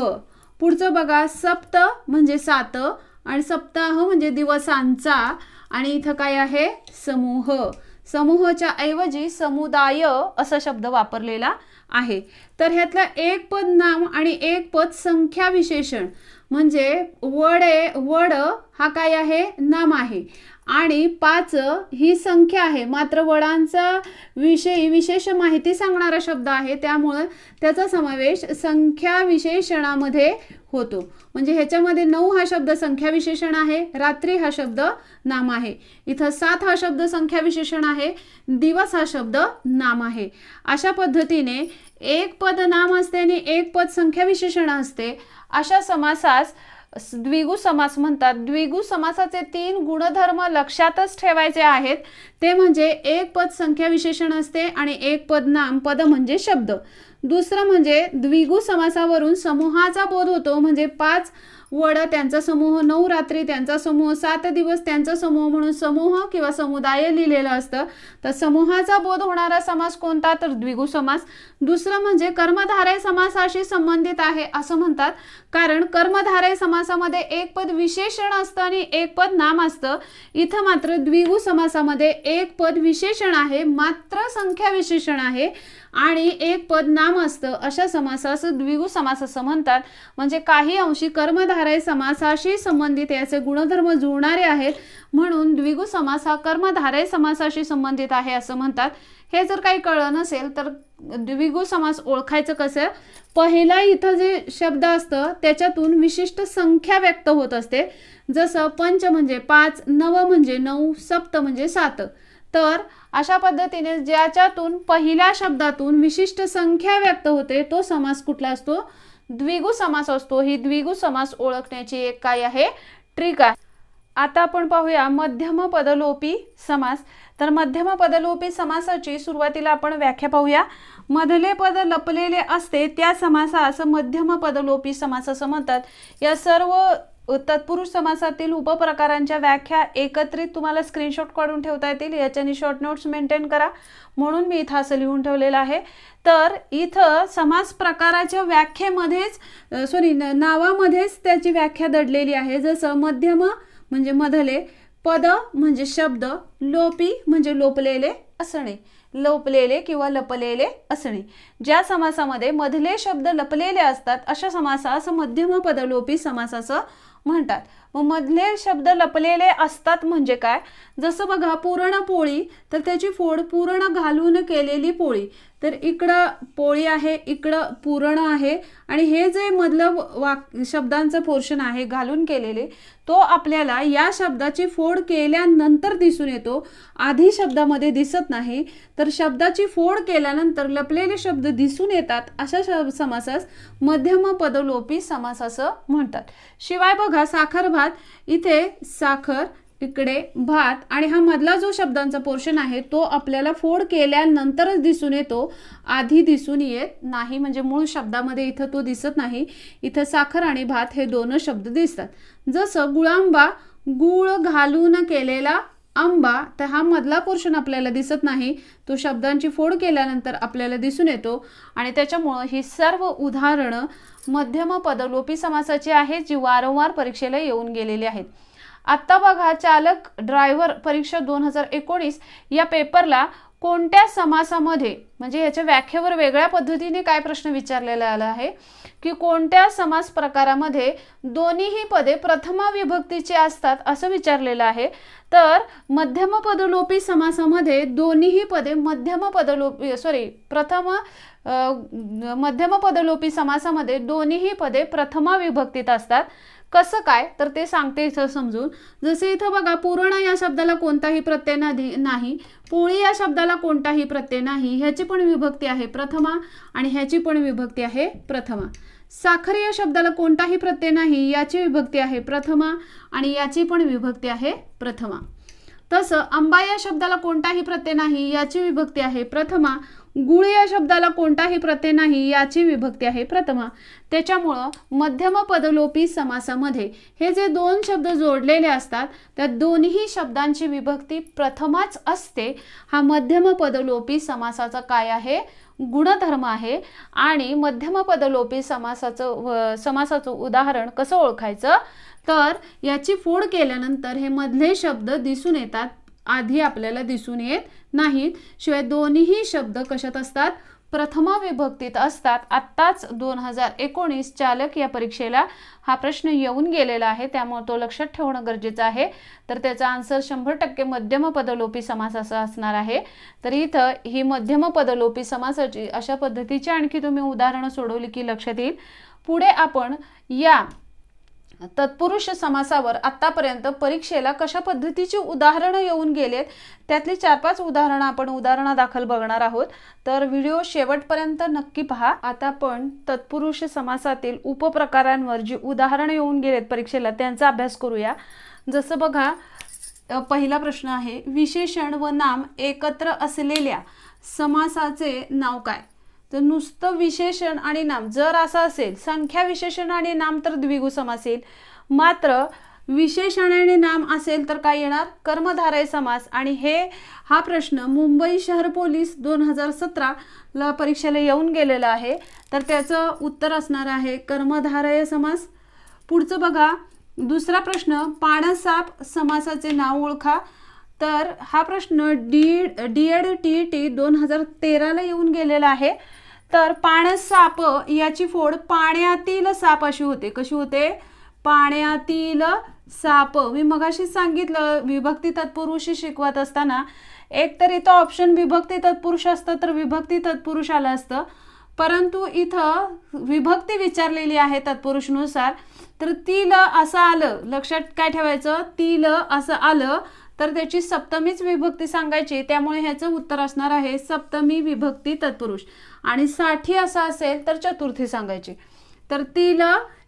पुढचं बघा सप्त म्हणजे सात आणि सप्ताह म्हणजे दिवसांचा. आणि इथं काय आहे? समूह. समूहच्या ऐवजी समुदाय असा शब्द वापरलेला आहे. तर ह्यातलं एक पद नाम आणि एक पद संख्या विशेषण म्हणजे वडे वड हा काय आहे? नाम आहे. आणि पाच ही संख्या आहे. मात्र वडांचा विषयी विशेष माहिती सांगणारा शब्द आहे. त्यामुळं त्याचा समावेश संख्या विशेषणामध्ये होतो. म्हणजे ह्याच्यामध्ये नऊ हा शब्द संख्या विशेषण आहे. रात्री हा शब्द नाम आहे. इथं सात हा शब्द संख्या विशेषण आहे. दिवस हा शब्द नाम आहे. अशा पद्धतीने एक पद नाम असते आणि एक पद संख्या विशेषण असते. अशा समासास द्विगु समास म्हणतात. द्विगु समासाचे तीन गुणधर्म लक्षातच ठेवायचे आहेत. ते म्हणजे एक पद संख्या विशेषण असते आणि एक पद नाम पद म्हणजे शब्द. दुसरं म्हणजे द्विगु समासावरून समूहाचा बोध होतो म्हणजे पाच वड त्यांचा समूह नऊ रात्री त्यांचा समूह सात दिवस त्यांचा समूह म्हणून समूह किंवा समुदाय लिहिलेलं असतं. तर समूहाचा बोध होणारा समास कोणता? तर द्विगु समास. दुसरं म्हणजे कर्मधारय समासाशी संबंधित आहे असं म्हणतात. कारण कर्मधारय समासामध्ये एक पद विशेषण असतं आणि एक पद नाम असतं. इथं मात्र द्विगु समासामध्ये एक पद विशेषण आहे. मात्र संख्या विशेषण आहे. आणि एक पद नाम असतं. अशा समासास द्विगु समास असं म्हणतात. म्हणजे काही अंशी कर्मधारय समासाशी संबंधित याचे गुणधर्म जुळणारे आहेत. म्हणून द्विगु समास हा कर्मधारय समासाशी संबंधित आहे असं म्हणतात. हे जर काही कळलं नसेल तर द्विगु समास ओळखायचं कसं? पहिला इथं जे शब्द असतं त्याच्यातून विशिष्ट संख्या व्यक्त होत असते. जसं पंच म्हणजे पाच नव म्हणजे नऊ सप्त म्हणजे सात. तर अशा पद्धतीने ज्याच्यातून पहिल्या शब्दातून विशिष्ट संख्या व्यक्त होते तो समास कुठला असतो? द्विगु समास असतो. ही द्विगु समास ओळखण्याची एक काय आहे? ट्रिक आहे. आता आपण पाहूया मध्यम पदलोपी समास. तर मध्यम पदलोपी समासाची सुरुवातीला आपण व्याख्या पाहूया. मधले पद लपलेले असते त्या समासास मध्यम पदलोपी समास असं म्हणतात. या सर्व तत्पुरुष समासातील उपप्रकारांच्या व्याख्या एकत्रित तुम्हाला स्क्रीनशॉट काढून ठेवता येतील. याच्याने शॉर्ट नोट्स मेंटेन करा. म्हणून मी इथं असं लिहून ठेवलेलं आहे. तर इथं समास प्रकाराच्या व्याख्येमध्येच सॉरी नावामध्येच त्याची व्याख्या दडलेली आहे. जसं मध्यम म्हणजे मधले पद म्हणजे शब्द लोपी म्हणजे लोपलेले असणे लोपलेले किंवा लपलेले असणे. ज्या समासामध्ये मधले शब्द लपलेले असतात अशा समासास मध्यम पदलोपी समासाचं म्हणतात. मग मधले शब्द लपलेले असतात म्हणजे काय? जसं बघा पुरणपोळी तर त्याची फोड पूर्ण घालून केलेली पोळी. तर इकडं पोळी आहे इकडं पुरण आहे आणि हे जे मधलं वाक शब्दांचं पोर्शन आहे घालून केलेले तो आपल्याला या शब्दाची फोड केल्यानंतर दिसून येतो. आधी शब्दामध्ये दिसत नाही तर शब्दाची फोड केल्यानंतर लपलेले शब्द दिसून येतात अशा शब समासास मध्यम पदलोपी समास असं म्हणतात. शिवाय बघा साखर भात इथे साखर इकडे भात आणि हा मधला जो शब्दांचा पोर्शन आहे तो आपल्याला फोड केल्यानंतरच दिसून येतो. आधी दिसून येत नाही म्हणजे मूळ शब्दामध्ये इथं तो दिसत नाही. इथं साखर आणि भात हे दोन शब्द दिसतात. जसं गुळांबा गुळ घालून केलेला आंबा तर हा मधला पोर्शन आपल्याला दिसत नाही. तो शब्दांची फोड केल्यानंतर आपल्याला दिसून येतो. आणि त्याच्यामुळं ही सर्व उदाहरणं मध्यम पदलोपी समासाची आहेत जी वारंवार परीक्षेला येऊन गेलेली आहेत. आत्ता बघा चालक ड्रायव्हर परीक्षा दोन हजार एकोणीस या पेपरला कोणत्या समासामध्ये म्हणजे याच्या व्याख्येवर वेगळ्या पद्धतीने काय प्रश्न विचारलेला आला आहे की कोणत्या समास प्रकारामध्ये दोन्हीही पदे प्रथमा विभक्तीची असतात असं विचारलेलं आहे. तर मध्यम पदलोपी समासामध्ये दोन्हीही पदे मध्यम पदलोपी सॉरी प्रथम मध्यम पदलोपी समासामध्ये दोन्हीही पदे प्रथमा विभक्तीत असतात. कसं काय? तर ते सांगते इथं समजून. जसे इथं बघा पूर्ण या शब्दाला कोणताही प्रत्यय नाही. पोळी या शब्दाला कोणताही प्रत्यय नाही. ह्याची पण विभक्ती आहे प्रथमा आणि ह्याची पण विभक्ती आहे प्रथमा. साखर या शब्दाला कोणताही प्रत्यय नाही याची विभक्ती आहे प्रथमा आणि याची पण विभक्ती आहे प्रथमा. तसं आंबा या शब्दाला कोणताही प्रत्यय नाही याची विभक्ती आहे प्रथमा. गुळ या शब्दाला कोणताही प्रत्यय नाही याची विभक्ती आहे प्रथमा. त्याच्यामुळं मध्यम पदलोपी समासामध्ये हे जे दोन शब्द जोडलेले असतात त्या दोन्ही शब्दांची विभक्ती प्रथमाच असते. हा मध्यम पदलोपी समासाचा काय आहे? गुणधर्म आहे. आणि मध्यम पदलोपी समासाचं समासाचं उदाहरण कसं ओळखायचं? तर याची फोड केल्यानंतर हे मधले शब्द दिसून येतात. आधी आपल्याला दिसून येत नाहीत. शिवाय दोन्हीही शब्द कशात असतात? प्रथमा विभक्तीत असतात. आत्ताच दोन हजार एकोणीस चालक या परीक्षेला हा प्रश्न येऊन गेलेला आहे. त्यामुळे तो लक्षात ठेवणं गरजेचं आहे. तर त्याचा आन्सर शंभर टक्के मध्यम पदलोपी समास असा असणार आहे. तर इथं ही मध्यम पदलोपी समासाची अशा पद्धतीची आणखी तुम्ही उदाहरणं सोडवली की लक्षात येईल. पुढे आपण या तत्पुरुष समासावर आतापर्यंत परीक्षेला कशा पद्धतीची उदाहरणं येऊन गेलेत त्यातली चार पाच उदाहरणं आपण उदाहरणादाखल बघणार आहोत. तर व्हिडिओ शेवटपर्यंत नक्की पहा. आता आपण तत्पुरुष समासातील उपप्रकारांवर जी उदाहरणं येऊन गेलेत परीक्षेला त्यांचा अभ्यास करूया. जसं बघा पहिला प्रश्न आहे विशेषण व नाम एकत्र असलेल्या समासाचे नाव काय? तर नुसतं विशेषण आणि नाम. जर असं असेल संख्या विशेषण आणि नाम तर द्विगु समास येईल मात्र विशेषण आणि नाम असेल तर काय येणार? कर्मधारय समास. आणि हे हा प्रश्न मुंबई शहर पोलीस दोन हजार सतराला परीक्षेला येऊन गेलेला आहे. तर त्याचं उत्तर असणार आहे कर्मधारय समास. पुढचं बघा. दुसरा प्रश्न पाणसाप समासाचे नाव ओळखा. तर हा प्रश्न D D Ed T T दोन हजार तेराला येऊन गेलेला आहे. तर पाणसाप याची फोड पाण्यातील साप अशी होते. कशी होते? पाण्यातील साप. मी मगाशी सांगितलं विभक्ती तत्पुरुषी शिकवत असताना एकतर इथं ऑप्शन विभक्ती तत्पुरुष असतं तर विभक्ती तत्पुरुष आलं असतं. परंतु इथं विभक्ती विचारलेली आहे तत्पुरुषनुसार. तर तिल असं आलं. लक्षात काय ठेवायचं? तिल असं आलं. तर त्याची सप्तमीच विभक्ती सांगायची. त्यामुळे ह्याचं उत्तर असणार आहे सप्तमी विभक्ती तत्पुरुष. आणि साठी असा असेल तर चतुर्थी सांगायची. तर तिल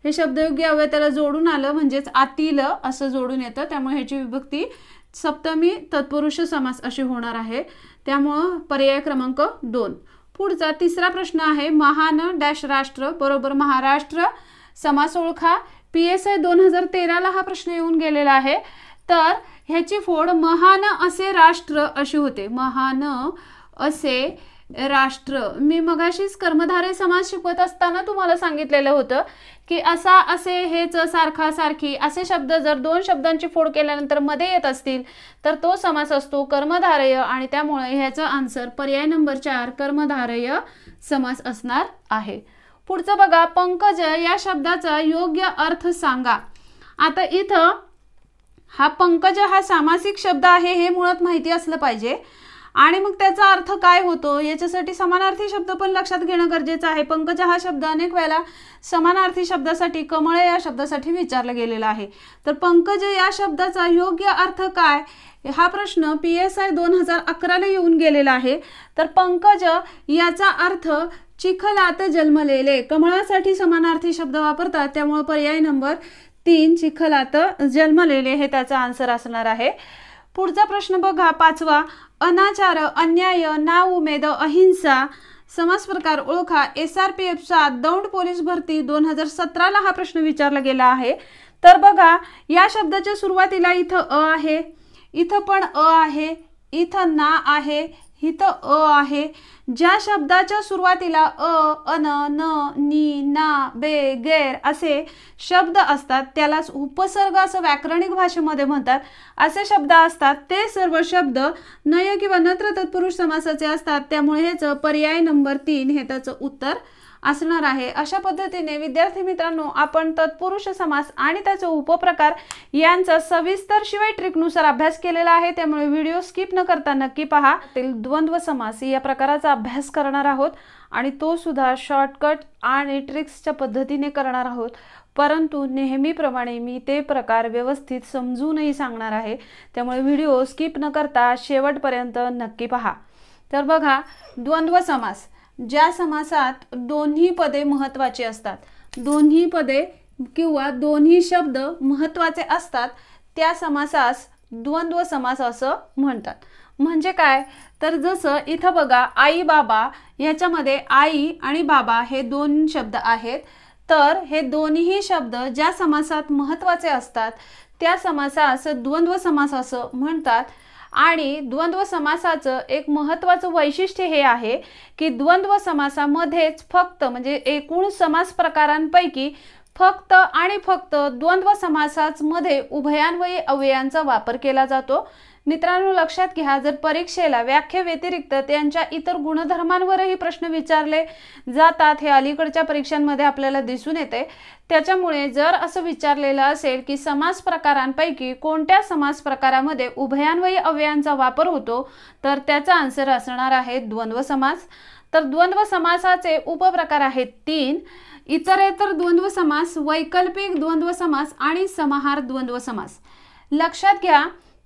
हे शब्दयोग्य अवय त्याला जोडून आलं म्हणजेच आतील असं जोडून येतं. त्यामुळे ह्याची विभक्ती सप्तमी तत्पुरुष समास अशी होणार आहे. त्यामुळं पर्याय क्रमांक दोन. पुढचा तिसरा प्रश्न आहे महान डॅश राष्ट्र बरोबर महाराष्ट्र समास ओळखा. पी एस आय दोन हजार तेराला हा प्रश्न येऊन गेलेला आहे. तर ह्याची फोड महान असे राष्ट्र अशी होते. महान असे राष्ट्र. मी मगाशीच कर्मधारे समाज शिकवत असताना तुम्हाला सांगितलेलं होतं की असा असे हेच सारखा सारखी असे शब्द जर दोन शब्दांची फोड केल्यानंतरमध्ये येत असतील तर तो समास असतो कर्मधारय आणि त्यामुळे ह्याचा आन्सर पर्याय नंबर चार कर्मधारय समास असणार आहे. पुढचं बघा पंकज या शब्दाचा योग्य अर्थ सांगा. आता इथं हा पंकज हा सामासिक शब्द आहे हे मुळात माहिती असलं पाहिजे. आणि मग त्याचा अर्थ काय होतो? याच्यासाठी समानार्थी शब्द पण लक्षात घेणं गरजेचं आहे. पंकज हा शब्द अनेक वेळेला समानार्थी शब्दासाठी कमळ या शब्दासाठी विचारला गेलेला आहे. तर पंकज या शब्दाचा योग्य अर्थ काय? हा प्रश्न पी एस आय दोन हजार अकराला येऊन गेलेला आहे. तर पंकज याचा अर्थ चिखलात जन्मलेले. कमळासाठी समानार्थी शब्द वापरतात. त्यामुळे पर्याय नंबर तीन चिखलात जन्मलेले हे त्याचा आन्सर असणार आहे. पुढचा प्रश्न बघा पाचवा. अनाचार अन्याय नाउमेद अहिंसा समाज प्रकार ओळखा एस आर पी एफचा दौंड पोलीस भरती दोन हजार सतराला हा प्रश्न विचारला गेला आहे. तर बघा या शब्दाच्या सुरुवातीला इथं अ आहे इथं पण अ आहे इथं ना आहे इथं अ आहे. ज्या शब्दाच्या सुरुवातीला अ अन न नी ना बे गैर असे शब्द असतात त्यालाच उपसर्ग असं व्याकरणिक भाषेमध्ये म्हणतात. असे शब्द असतात ते सर्व शब्द नय किंवा नत्र तत्पुरुष समासाचे असतात. त्यामुळे ह्याचं पर्याय नंबर तीन हे त्याचं उत्तर असणार आहे. अशा पद्धतीने विद्यार्थी मित्रांनो आपण तत्पुरुष समास आणि त्याचे उपप्रकार यांचा सविस्तर शिवाय ट्रिकनुसार अभ्यास केलेला आहे. त्यामुळे व्हिडिओ स्किप न करता नक्की पहा. द्वंद्व समास या प्रकाराचा अभ्यास करणार आहोत आणि तो सुद्धा शॉर्टकट आणि ट्रिक्सच्या पद्धतीने करणार आहोत. परंतु नेहमीप्रमाणे मी ते प्रकार व्यवस्थित समजूनही सांगणार आहे. त्यामुळे व्हिडिओ स्किप न करता शेवटपर्यंत नक्की पहा. तर बघा द्वंद्व समास. ज्या समासात दोन्ही पदे महत्त्वाची असतात. दोन्ही पदे किंवा दोन्ही शब्द महत्त्वाचे असतात त्या समासास द्वंद्व समास असं म्हणतात. म्हणजे काय? तर जसं इथं बघा आई बाबा याच्यामध्ये आई आणि बाबा हे दोन शब्द आहेत. तर हे दोन्ही शब्द ज्या समासात महत्त्वाचे असतात त्या समासास द्वंद्व समास असं म्हणतात. आणि द्वंद्व समासाचं एक महत्त्वाचं वैशिष्ट्य हे आहे की द्वंद्व समासामध्येच फक्त म्हणजे एकूण समास प्रकारांपैकी फक्त आणि फक्त द्वंद्व समासाच मध्ये उभयान्वयी अवयांचा वापर केला जातो. मित्रांनो लक्षात घ्या जर परीक्षेला व्याख्येव्यतिरिक्त त्यांच्या इतर गुणधर्मांवरही प्रश्न विचारले जातात हे अलीकडच्या परीक्षांमध्ये आपल्याला दिसून येते. त्याच्यामुळे जर असं विचारलेलं असेल की समास प्रकारांपैकी कोणत्या समास प्रकारामध्ये उभयान्वयी अवयांचा वापर होतो तर त्याचा आन्सर असणार आहे द्वंद्व समास. तर द्वंद्व समासाचे उपप्रकार आहेत तीन. इतरेतर द्वंद्व समास वैकल्पिक द्वंद्व समास आणि समाहार द्वंद्व समास. लक्षात घ्या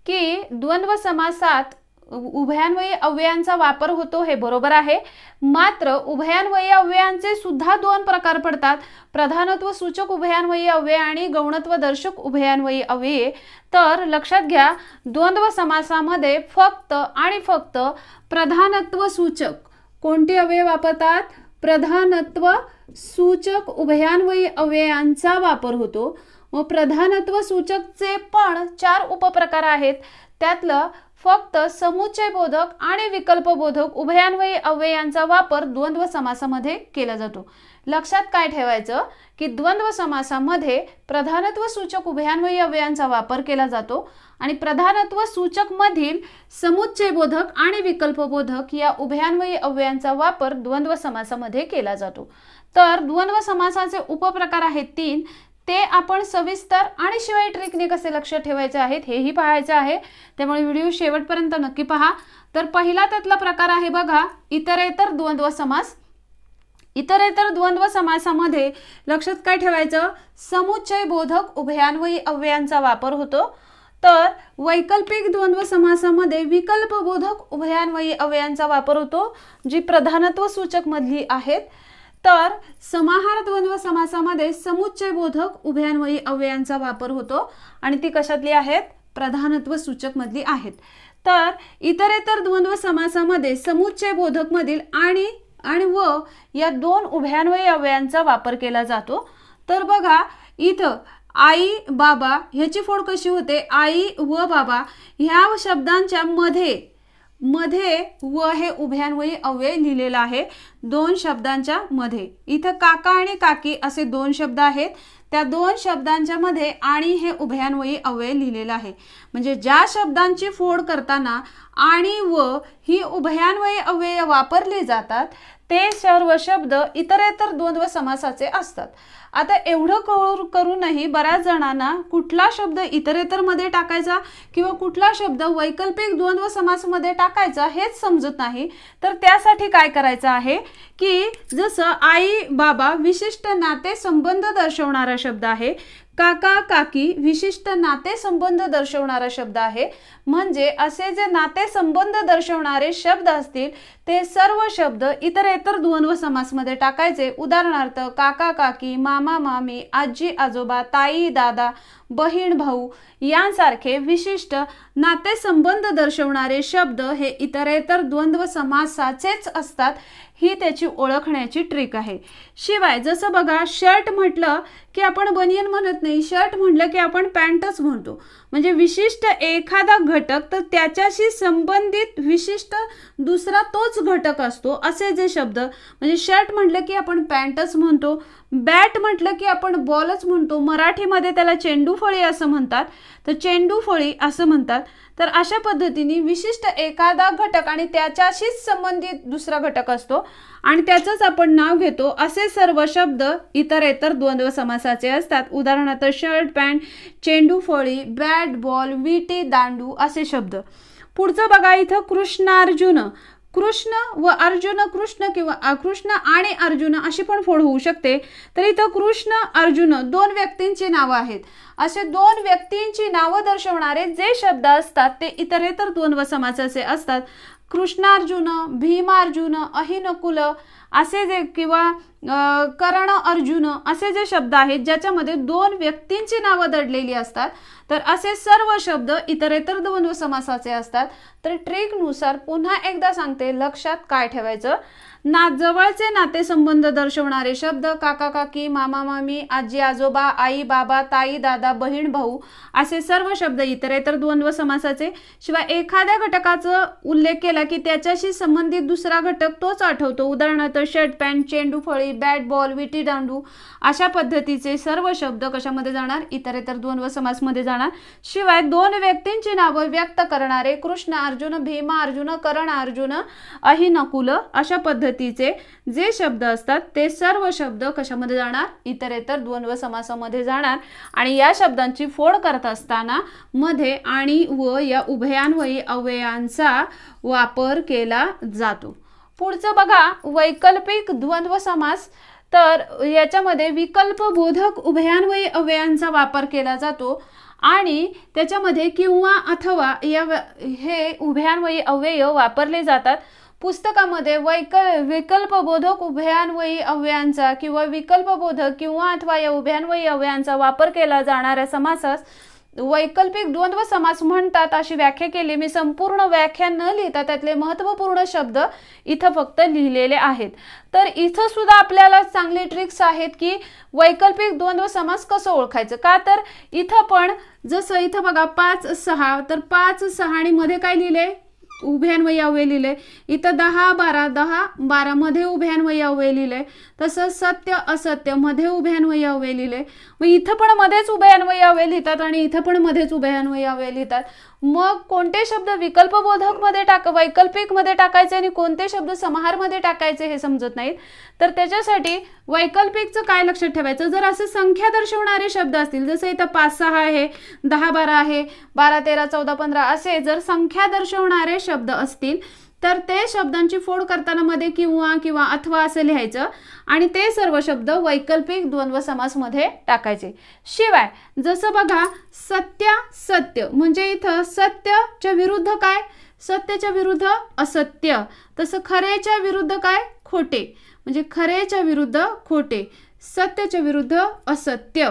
की द्वंद्व समासात उभयान्वयी अव्ययांचा वापर होतो हे बरोबर आहे. मात्र उभयान्वयी अव्ययांचे सुद्धा दोन प्रकार पडतात. प्रधानत्व सूचक उभयान्वयी अव्यय आणि गौणत्व दर्शक उभयान्वयी अव्यये. तर लक्षात घ्या द्वंद्व समासामध्ये फक्त आणि फक्त प्रधानत्व सूचक कोणते अव्यय वापरतात? प्रधानत्व सूचक उभयान्वयी अव्ययांचा वापर होतो. व प्रधानत्व सूचकचे पण चार उपप्रकार आहेत. त्यातलं फक्त समुच्चय बोधक आणि विकल्प बोधक उभयान्वयी अव्ययांचा वापर द्वंद्व समासामध्ये केला जातो. लक्षात काय ठेवायचं? की द्वंद्व समासामध्ये प्रधानत्व सूचक उभयान्वयी अव्ययांचा वापर केला जातो आणि प्रधानत्व सूचक मधील समुच्चय बोधक आणि विकल्प बोधक या उभयान्वयी अव्ययांचा वापर द्वंद्व समासामध्ये केला जातो. तर द्वंद्व समासाचे उपप्रकार आहेत तीन ते आपण सविस्तर आणि शिवाय ट्रिकने कसे लक्ष ठेवायचे आहेत हेही पाहायचं आहे. त्यामुळे व्हिडिओ शेवटपर्यंत नक्की पहा. तर पहिला त्यातला प्रकार आहे बघा इतरेतर द्वंद्व समास इतरेतर द्वंद्व समासामध्ये लक्षात काय ठेवायचं? समुच्चय बोधक उभयान्वयी अव्ययांचा वापर होतो. तर वैकल्पिक द्वंद्व समासामध्ये विकल्पबोधक उभयान्वयी अव्ययांचा वापर होतो जी प्रधानत्व सूचक मधली आहेत. तर समाहार द्वंद्व समासामध्ये समुच्चय बोधक उभयान्वयी अव्ययांचा वापर होतो आणि ती कशातली आहेत? प्रधानत्व सूचक मधली आहेत. तर इतरेतर द्वंद्व समासामध्ये समुच्चय बोधक मधील आणि आणि व या दोन उभयान्वयी अव्ययांचा वापर केला जातो. तर बघा इथं आई बाबा ह्याची फोड कशी होते? आई व बाबा ह्या शब्दांच्या मध्ये मध्ये व हे उभयान्वयी अव्यय लिहिलेलं आहे. दोन शब्दांच्या मध्ये. इथं काका आणि काकी असे दोन शब्द आहेत. त्या दोन शब्दांच्या मध्ये आणि हे उभयान्वयी अव्यय लिहिलेलं आहे. म्हणजे ज्या शब्दांची फोड करताना आणि व ही उभयान्वयी अव्यय वापरले जातात ते सर्व शब्द इतरेतर द्वंद्व समासाचे असतात. आता एवढं करू करूनही बऱ्याच जणांना कुठला शब्द इतरेतरमध्ये टाकायचा किंवा कुठला शब्द वैकल्पिक द्वंद्व समासमध्ये टाकायचा हेच समजत नाही. तर त्यासाठी काय करायचं आहे की जसं आई बाबा विशिष्ट नाते संबंध दर्शवणारा शब्द आहे काका काकी विशिष्ट नातेसंबंध दर्शवणारा शब्द आहे. म्हणजे असे जे नातेसंबंध दर्शवणारे शब्द असतील ते सर्व शब्द इतर इतर द्वंद्व समासमध्ये टाकायचे. उदाहरणार्थ काका काकी मामा मामी आजी आजोबा ताई दादा बहीण भाऊ यांसारखे विशिष्ट नातेसंबंध दर्शवणारे शब्द हे इतरेतर द्वंद्व समासाचेच असतात ही त्याची ओळखण्याची ट्रिक आहे. शिवाय जसं बघा शर्ट म्हटलं की आपण बनियन म्हणत नाही शर्ट म्हटलं की आपण पॅन्टच म्हणतो. म्हणजे विशिष्ट एखादा घटक तर त्याच्याशी संबंधित विशिष्ट दुसरा तोच घटक असतो असे जे शब्द. म्हणजे शर्ट म्हटलं की आपण पॅन्टच म्हणतो बॅट म्हटलं की आपण बॉलच म्हणतो मराठीमध्ये त्याला चेंडू फळी असं म्हणतात. तर चेंडू फळी असं म्हणतात. तर अशा पद्धतीने विशिष्ट एखादा घटक आणि त्याच्याशीच संबंधित दुसरा घटक असतो. आणि त्याचंच आपण नाव घेतो. असे सर्व शब्द इतर इतर द्वंद्व समासाचे असतात. उदाहरणार्थ शर्ट पॅन्ट चेंडू फळी बॅट बॉल विटी दांडू असे शब्द. पुढचं बघा इथं कृष्णार्जुन. कृष्ण व अर्जुन कृष्ण किंवा कृष्ण आणि अर्जुन अशी पण फोड होऊ शकते. तर इथं कृष्ण अर्जुन दोन व्यक्तींची नावं आहेत. असे दोन व्यक्तींची नावं दर्शवणारे जे शब्द असतात ते इतरेतर द्वंद्व समासाचे असतात. कृष्णार्जुन भीमार्जुन अहिनकुल असे जे किंवा कर्ण अर्जुन असे जे शब्द आहेत ज्याच्यामध्ये दोन व्यक्तींची नावं दडलेली असतात तर असे सर्व शब्द इतरेतर द्वंद्व समासाचे असतात. तर ट्रिकनुसार पुन्हा एकदा सांगते लक्षात काय ठेवायचं? ना जवळचे नातेसंबंध दर्शवणारे शब्द काका काकी मामा मामी आजी आजोबा आई बाबा ताई दादा बहीण भाऊ असे सर्व शब्द इतरेतर द्वंद्व समासाचे. शिवाय एखाद्या घटकाचा उल्लेख केला की त्याच्याशी संबंधित दुसरा घटक तोच आठवतो. उदाहरणार्थ शर्ट पॅन्ट चेंडू फळी बॅट बॉल विटी दांडू अशा पद्धतीचे सर्व शब्द कशामध्ये जाणार? इतरेतर द्वंद्व समासमध्ये जाणार. शिवाय दोन व्यक्तींची नावं व्यक्त करणारे कृष्ण अर्जुन भीमा अर्जुन करण अर्जुन अहिनकुल अशा पद्धतीचे जे शब्द असतात ते सर्व शब्द कशामध्ये जाणार? इतरेतर द्वंद्व समासामध्ये जाणार. आणि या शब्दांची फोड करत असताना मध्ये आणि व या उभयान्वयी अवयांचा वापर केला जातो. पुढचं बघा वैकल्पिक द्वंद्व समास. तर याच्यामध्ये विकल्प बोधक उभयान्वयी अवयांचा वापर केला जातो. आणि त्याच्यामध्ये किंवा अथवा या हे उभयान्वयी अव्यय वापरले जातात. पुस्तकामध्ये वैकल विकल्पबोधक उभयान्वयी अव्ययांचा किंवा विकल्पबोधक किंवा अथवा या उभयांवयी अव्ययांचा वापर केला जाणाऱ्या समासास वैकल्पिक द्वंद्व समास म्हणतात अशी व्याख्या केली. मी संपूर्ण व्याख्या न लिहिता त्यातले महत्त्वपूर्ण शब्द इथं फक्त लिहिलेले आहेत. तर इथं सुद्धा आपल्याला चांगले ट्रिक्स आहेत की वैकल्पिक द्वंद्व समास कसं ओळखायचं? का तर इथं पण जसं इथं बघा पाच सहा तर पाच सहा आणि मध्ये काय लिहिले? उभ्यान्वयावय अव्यय लिहिले. इथं दहा बारा दहा बारा मध्ये उभ्यान्वयी अव्यय लिहिले. तसंच सत्य असत्यमध्ये उभ्यान्वयावय अव्यय लिहिले. मग इथं पण मध्येच उभयान्वयी लिहितात आणि इथं पण मध्येच उभयान्वयी लिहितात. मग कोणते शब्द विकल्पबोधकमध्ये टाक वैकल्पिकमध्ये टाकायचे आणि कोणते शब्द समाहारमध्ये टाकायचे हे समजत नाहीत. तर त्याच्यासाठी वैकल्पिकचं काय लक्षात ठेवायचं? जर असे संख्या दर्शवणारे शब्द असतील जसं इथं पाच सहा आहे दहा बारा आहे बारा तेरा चौदा पंधरा असे जर संख्या दर्शवणारे शब्द असतील तर ते शब्दांची फोड करताना मध्ये किंवा किंवा अथवा असं लिहायचं आणि ते सर्व शब्द वैकल्पिक द्वंद्व समासमध्ये टाकायचे. शिवाय जसं बघा सत्य सत्य. म्हणजे इथं सत्यच्या विरुद्ध काय? सत्यच्या विरुद्ध असत्य. तसं खरेच्या विरुद्ध काय? खोटे. म्हणजे खरेच्या विरुद्ध खोटे. सत्यच्या विरुद्ध असत्य.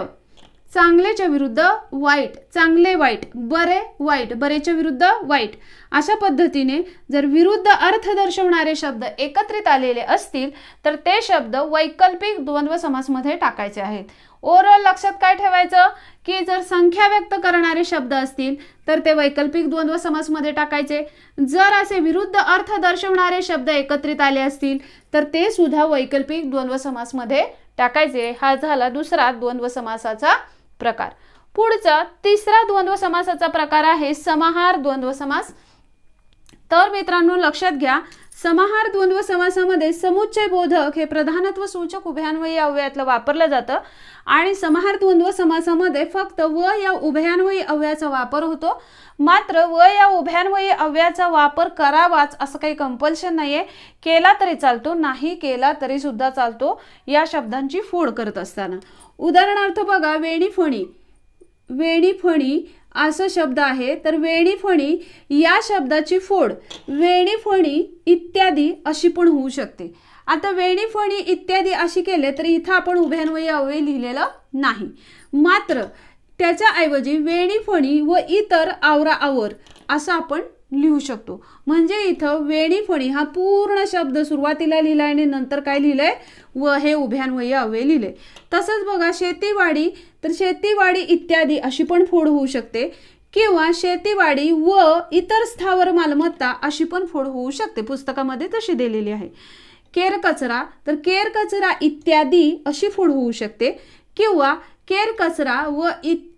चांगल्याच्या विरुद्ध वाईट चांगले वाईट बरे वाईट बरेच्या विरुद्ध वाईट. अशा पद्धतीने जर विरुद्ध अर्थ दर्शवणारे शब्द एकत्रित आलेले असतील तर ते शब्द वैकल्पिक द्वंद्व समासमध्ये टाकायचे आहेत. ओव्हरऑल लक्षात काय ठेवायचं? की जर संख्या व्यक्त करणारे शब्द असतील तर ते वैकल्पिक द्वंद्व समासमध्ये टाकायचे. जर असे विरुद्ध अर्थ दर्शवणारे शब्द एकत्रित आले असतील तर ते सुद्धा वैकल्पिक द्वंद्व समासमध्ये टाकायचे. हा झाला दुसरा द्वंद्व समासाचा प्रकार. पुढचा तिसरा द्वंद्व समासाचा प्रकार आहे समाहार द्वंद्व समास तर मित्रांनो लक्षात घ्या समाहार द्वंद्व समासामध्ये समुच्चय बोधक हे प्रधानत्व सूचक उभयान्वयी अव्ययातलं वापरलं जातं. आणि समाहार द्वंद्व समासामध्ये फक्त व या उभयान्वयी अव्ययाचा वापर होतो. मात्र व या उभयान्वयी अव्ययाचा वापर करावाच असं काही कंपल्शन नाही आहे केला तरी चालतो नाही केला तरी सुद्धा चालतो या शब्दांची फोड करत असताना. उदाहरणार्थ बघा वेणीफणी वेणीफणी असं शब्द आहे. तर वेणीफणी या शब्दाची फोड वेणीफणी इत्यादी अशी पण होऊ शकते. आता वेणीफणी इत्यादी अशी केले तर इथं आपण उभ्यान्वयी अव्यय लिहिलेलं नाही. मात्र त्याच्याऐवजी वेणीफणी व इतर आवरा आवर असं आपण लिहू शकतो. म्हणजे इथं वेणीफणी हा पूर्ण शब्द सुरुवातीला लिहिलाय आणि नंतर काय लिहिलंय? व हे उभ्यान्वयी अव्यय लिहिले. तसंच बघा शेतीवाडी तर शेतीवाडी इत्यादी अशी पण फोड होऊ शकते. किंवा शेतीवाडी व इतर स्थावर मालमत्ता अशी पण फोड होऊ शकते. पुस्तकामध्ये तशी दिलेली आहे. केर कचरा तर केर कचरा इत्यादी अशी फोड होऊ शकते. किंवा केर कचरा व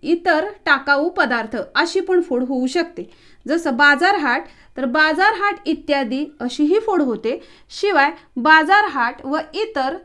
इतर टाकाऊ पदार्थ अशी पण फोड होऊ शकते. जसं बाजारहाट तर बाजारहाट इत्यादी अशीही फोड होते. शिवाय बाजारहाट व इतर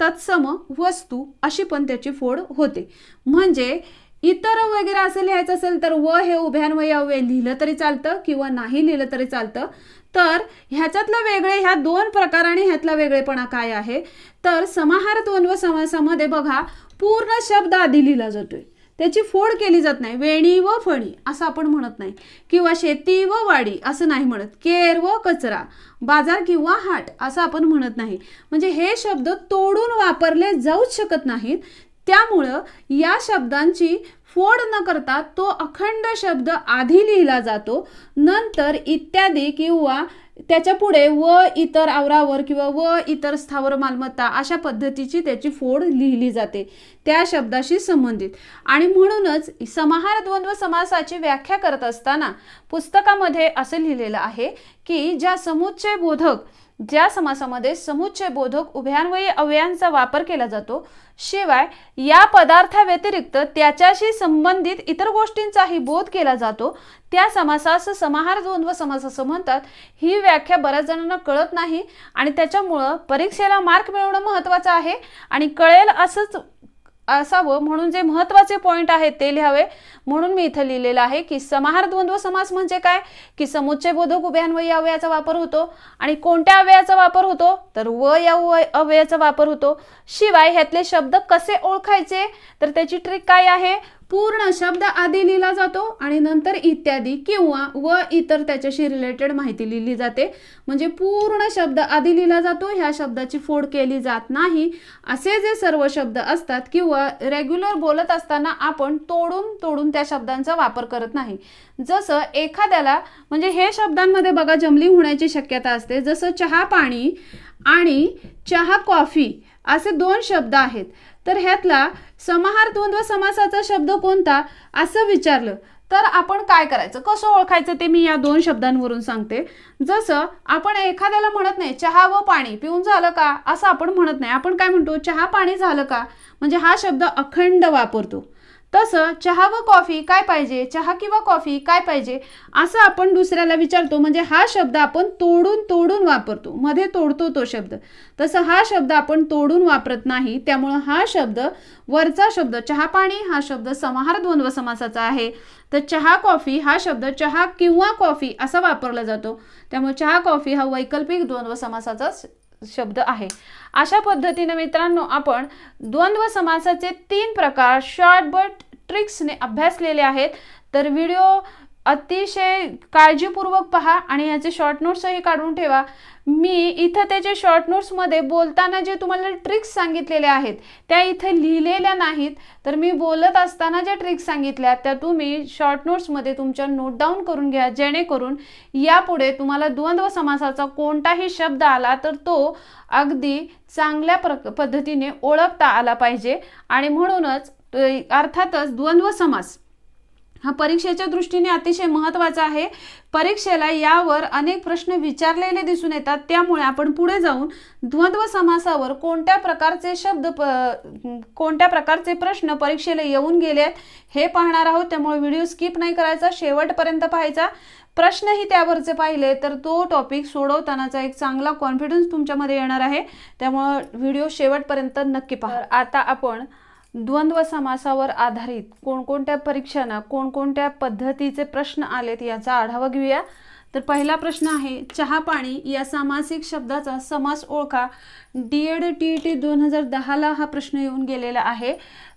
तत्सम वस्तू अशी पण त्याची फोड होते. म्हणजे इतर वगैरे असं लिहायचं असेल तर व हे उभ्यान्वय अव्यय लिहिलं तरी चालतं किंवा नाही लिहिलं तरी चालतं. तर ह्याच्यातलं वेगळे ह्या दोन प्रकाराने ह्यातला वेगळेपणा काय आहे? तर समाहार द्वंद्व समासामध्ये बघा पूर्ण शब्द आधी लिहिला जातोय. त्याची फोड केली जात नाही. वेणी व फणी असं आपण म्हणत नाही. किंवा शेती व वाडी असं नाही म्हणत. केर व कचरा बाजार किंवा हाट असं आपण म्हणत नाही. म्हणजे हे शब्द तोडून वापरले जाऊच शकत नाहीत. त्यामुळं या शब्दांची फोड न करता तो अखंड शब्द आधी लिहिला जातो. नंतर इत्यादी किंवा त्याच्या पुढे व इतर आवरावर किंवा व इतर स्थावर मालमत्ता अशा पद्धतीची त्याची फोड लिहिली जाते त्या शब्दाशी संबंधित. आणि म्हणूनच समाहार द्वंद्व समासाची व्याख्या करत असताना पुस्तकामध्ये असं लिहिलेलं आहे की ज्या समुच्चय बोधक ज्या समासामध्ये समुच्चय बोधक उभयान्वयी अवयांचा वापर केला जातो शिवाय या पदार्थाव्यतिरिक्त त्याच्याशी संबंधित इतर गोष्टींचाही बोध केला जातो त्या समासास समाहार द्वंद्व समास असं म्हणतात. ही व्याख्या बऱ्याच जणांना कळत नाही आणि त्याच्यामुळं परीक्षेला मार्क मिळवणं महत्वाचं आहे आणि कळेल असंच असावं म्हणून जे महत्त्वाचे पॉईंट आहेत ते लिहावे. म्हणून मी इथं लिहिलेलं आहे की समाहार द्वंद्व समास म्हणजे काय? की समुच्चय बोधक उभ्यान्वयी अवयाचा वापर होतो आणि कोणत्या अवयाचा वापर होतो? तर व या अवयाचा वापर होतो. शिवाय ह्यातले शब्द कसे ओळखायचे? तर त्याची ट्रिक काय आहे? पूर्ण शब्द आधी लिहिला जातो आणि नंतर इत्यादी किंवा व इतर त्याच्याशी रिलेटेड माहिती लिहिली जाते. म्हणजे पूर्ण शब्द आधी लिहिला जातो ह्या शब्दाची फोड केली जात नाही. असे जे सर्व शब्द असतात किंवा रेग्युलर बोलत असताना आपण तोडून तोडून त्या शब्दांचा वापर करत नाही. जसं एखाद्याला म्हणजे हे शब्दांमध्ये बघा जमली होण्याची शक्यता असते. जसं चहा पाणी आणि चहा कॉफी असे दोन शब्द आहेत. तर ह्यातला समाहार द्वंद्व समासाचा शब्द कोणता असं विचारलं. तर आपण काय करायचं? कसं ओळखायचं ते मी या दोन शब्दांवरून सांगते. जसं आपण एखाद्याला म्हणत नाही चहा व पाणी पिऊन झालं का? असं आपण म्हणत नाही. आपण काय म्हणतो? चहा पाणी झालं का? म्हणजे हा शब्द अखंड वापरतो. तसं चहा व कॉफी काय पाहिजे? चहा किंवा कॉफी काय पाहिजे? असं आपण दुसऱ्याला विचारतो. म्हणजे हा शब्द आपण तोडून तोडून वापरतो. मध्ये तोडतो तो शब्द. तसं हा शब्द आपण तोडून वापरत नाही. त्यामुळं हा शब्द वरचा शब्द चहा पाणी हा शब्द समाहार द्वंद्व समासाचा आहे. तर चहा कॉफी हा शब्द चहा किंवा कॉफी असा वापरला जातो. त्यामुळे चहा कॉफी हा वैकल्पिक द्वंद्व समासाचा शब्द आहे. अशा पद्धतीने मित्रांनो आपण द्वंद्व समासाचे तीन प्रकार शॉर्ट बट ट्रिक्सने अभ्यासलेले आहेत. तर व्हिडिओ अतिशय काळजीपूर्वक पहा आणि याचे शॉर्ट नोट्सही काढून ठेवा. मी इथं त्याचे शॉर्ट नोट्समध्ये बोलताना जे तुम्हाला ट्रिक्स सांगितलेल्या आहेत त्या इथं लिहिलेल्या नाहीत. तर मी बोलत असताना ज्या ट्रिक्स सांगितल्या त्या तुम्ही शॉर्ट नोट्समध्ये तुमच्या नोट डाऊन करून घ्या. जेणेकरून यापुढे तुम्हाला द्वंद्व समासाचा कोणताही शब्द आला तर तो अगदी चांगल्या प्र पद्धतीने ओळखता आला पाहिजे. आणि म्हणूनच अर्थातच द्वंद्व समास हा परीक्षेच्या दृष्टीने अतिशय महत्त्वाचा आहे. परीक्षेला यावर अनेक प्रश्न विचारलेले दिसून येतात. त्यामुळे आपण पुढे जाऊन द्वंद्व समासावर कोणत्या प्रकारचे शब्द प कोणत्या प्रकारचे प्रश्न परीक्षेला येऊन गेले आहेत हे पाहणार आहोत. त्यामुळे व्हिडिओ स्किप नाही करायचा शेवटपर्यंत पाहायचा. प्रश्नही त्यावरचे पाहिले तर तो टॉपिक सोडवतानाचा एक चांगला कॉन्फिडन्स तुमच्यामध्ये येणार आहे. त्यामुळं व्हिडिओ शेवटपर्यंत नक्की पहा. आता आपण द्वंद्व समासावर आधारित कोणकोणत्या परीक्षांना कोणकोणत्या पद्धतीचे प्रश्न आलेत याचा आढावा घेऊया. तर पहिला प्रश्न आहे चहा पाणी या सामासिक शब्दाचा समास ओळखा. D Ed T E T दोन हजार दहाला हा प्रश्न येऊन गेलेला आहे.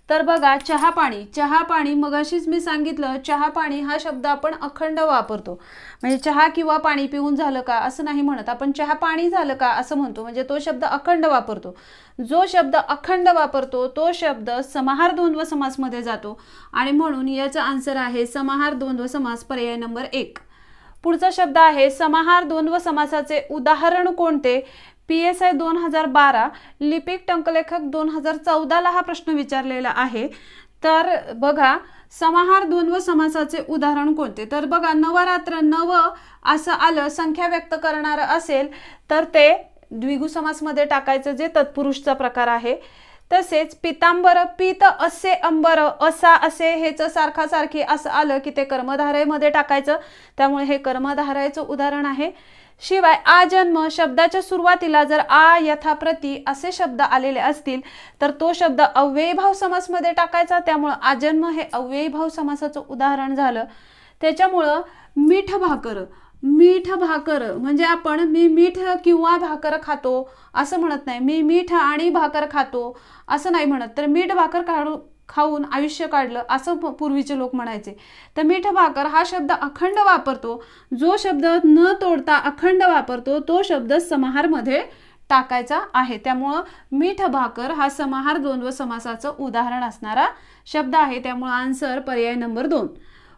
तर बघा चहा पाणी. चहा पाणी मगाशीच मी सांगितलं चहा पाणी हा शब्द आपण अखंड वापरतो. म्हणजे चहा किंवा पाणी पिऊन झालं का असं नाही म्हणत. आपण चहा पाणी झालं का असं म्हणतो. म्हणजे तो शब्द अखंड वापरतो. जो शब्द अखंड वापरतो तो शब्द समाहार द्वंद्व समासमध्ये जातो. आणि म्हणून याचा आन्सर आहे समाहार द्वंद्व समास पर्याय नंबर एक. पुढचा शब्द आहे समाहार द्वंद्व समासाचे उदाहरण कोणते? पी एस आय दोन हजार बारा लिपिक टंकलेखक दोन हजार चौदाला हा प्रश्न विचारलेला आहे. तर बघा समाहार द्वंद्व समासाचे उदाहरण कोणते? तर बघा नवरात्र नव असं आलं संख्या व्यक्त करणारं असेल तर ते द्विगु समासमध्ये टाकायचं जे तत्पुरुषचा प्रकार आहे. तसेच पितांबर पित असे अंबर असा असे हेच सारखा सारखी असं आलं की ते कर्मधारयमध्ये टाकायचं. त्यामुळे हे कर्मधारयचं उदाहरण आहे. शिवाय आजन्म शब्दाच्या सुरुवातीला जर आ यथाप्रती असे शब्द आलेले असतील तर तो शब्द अव्ययभाव समासमध्ये टाकायचा. त्यामुळं आजन्म हे अव्ययभाव समासाचं उदाहरण झालं. त्याच्यामुळं मीठ भाकर मीठ भाकर म्हणजे आपण मी मीठ किंवा भाकर खातो असं म्हणत नाही. मी मीठ आणि भाकर खातो असं नाही म्हणत. तर मीठ भाकर काढू खाऊन आयुष्य काढलं असं पूर्वीचे लोक म्हणायचे. तर मीठ भाकर हा शब्द अखंड वापरतो. जो शब्द न तोडता अखंड वापरतो तो शब्द समाहारमध्ये टाकायचा आहे. त्यामुळं मीठ भाकर हा समाहार द्वंद्व समासाचं उदाहरण असणारा शब्द आहे. त्यामुळं आन्सर पर्याय नंबर दोन.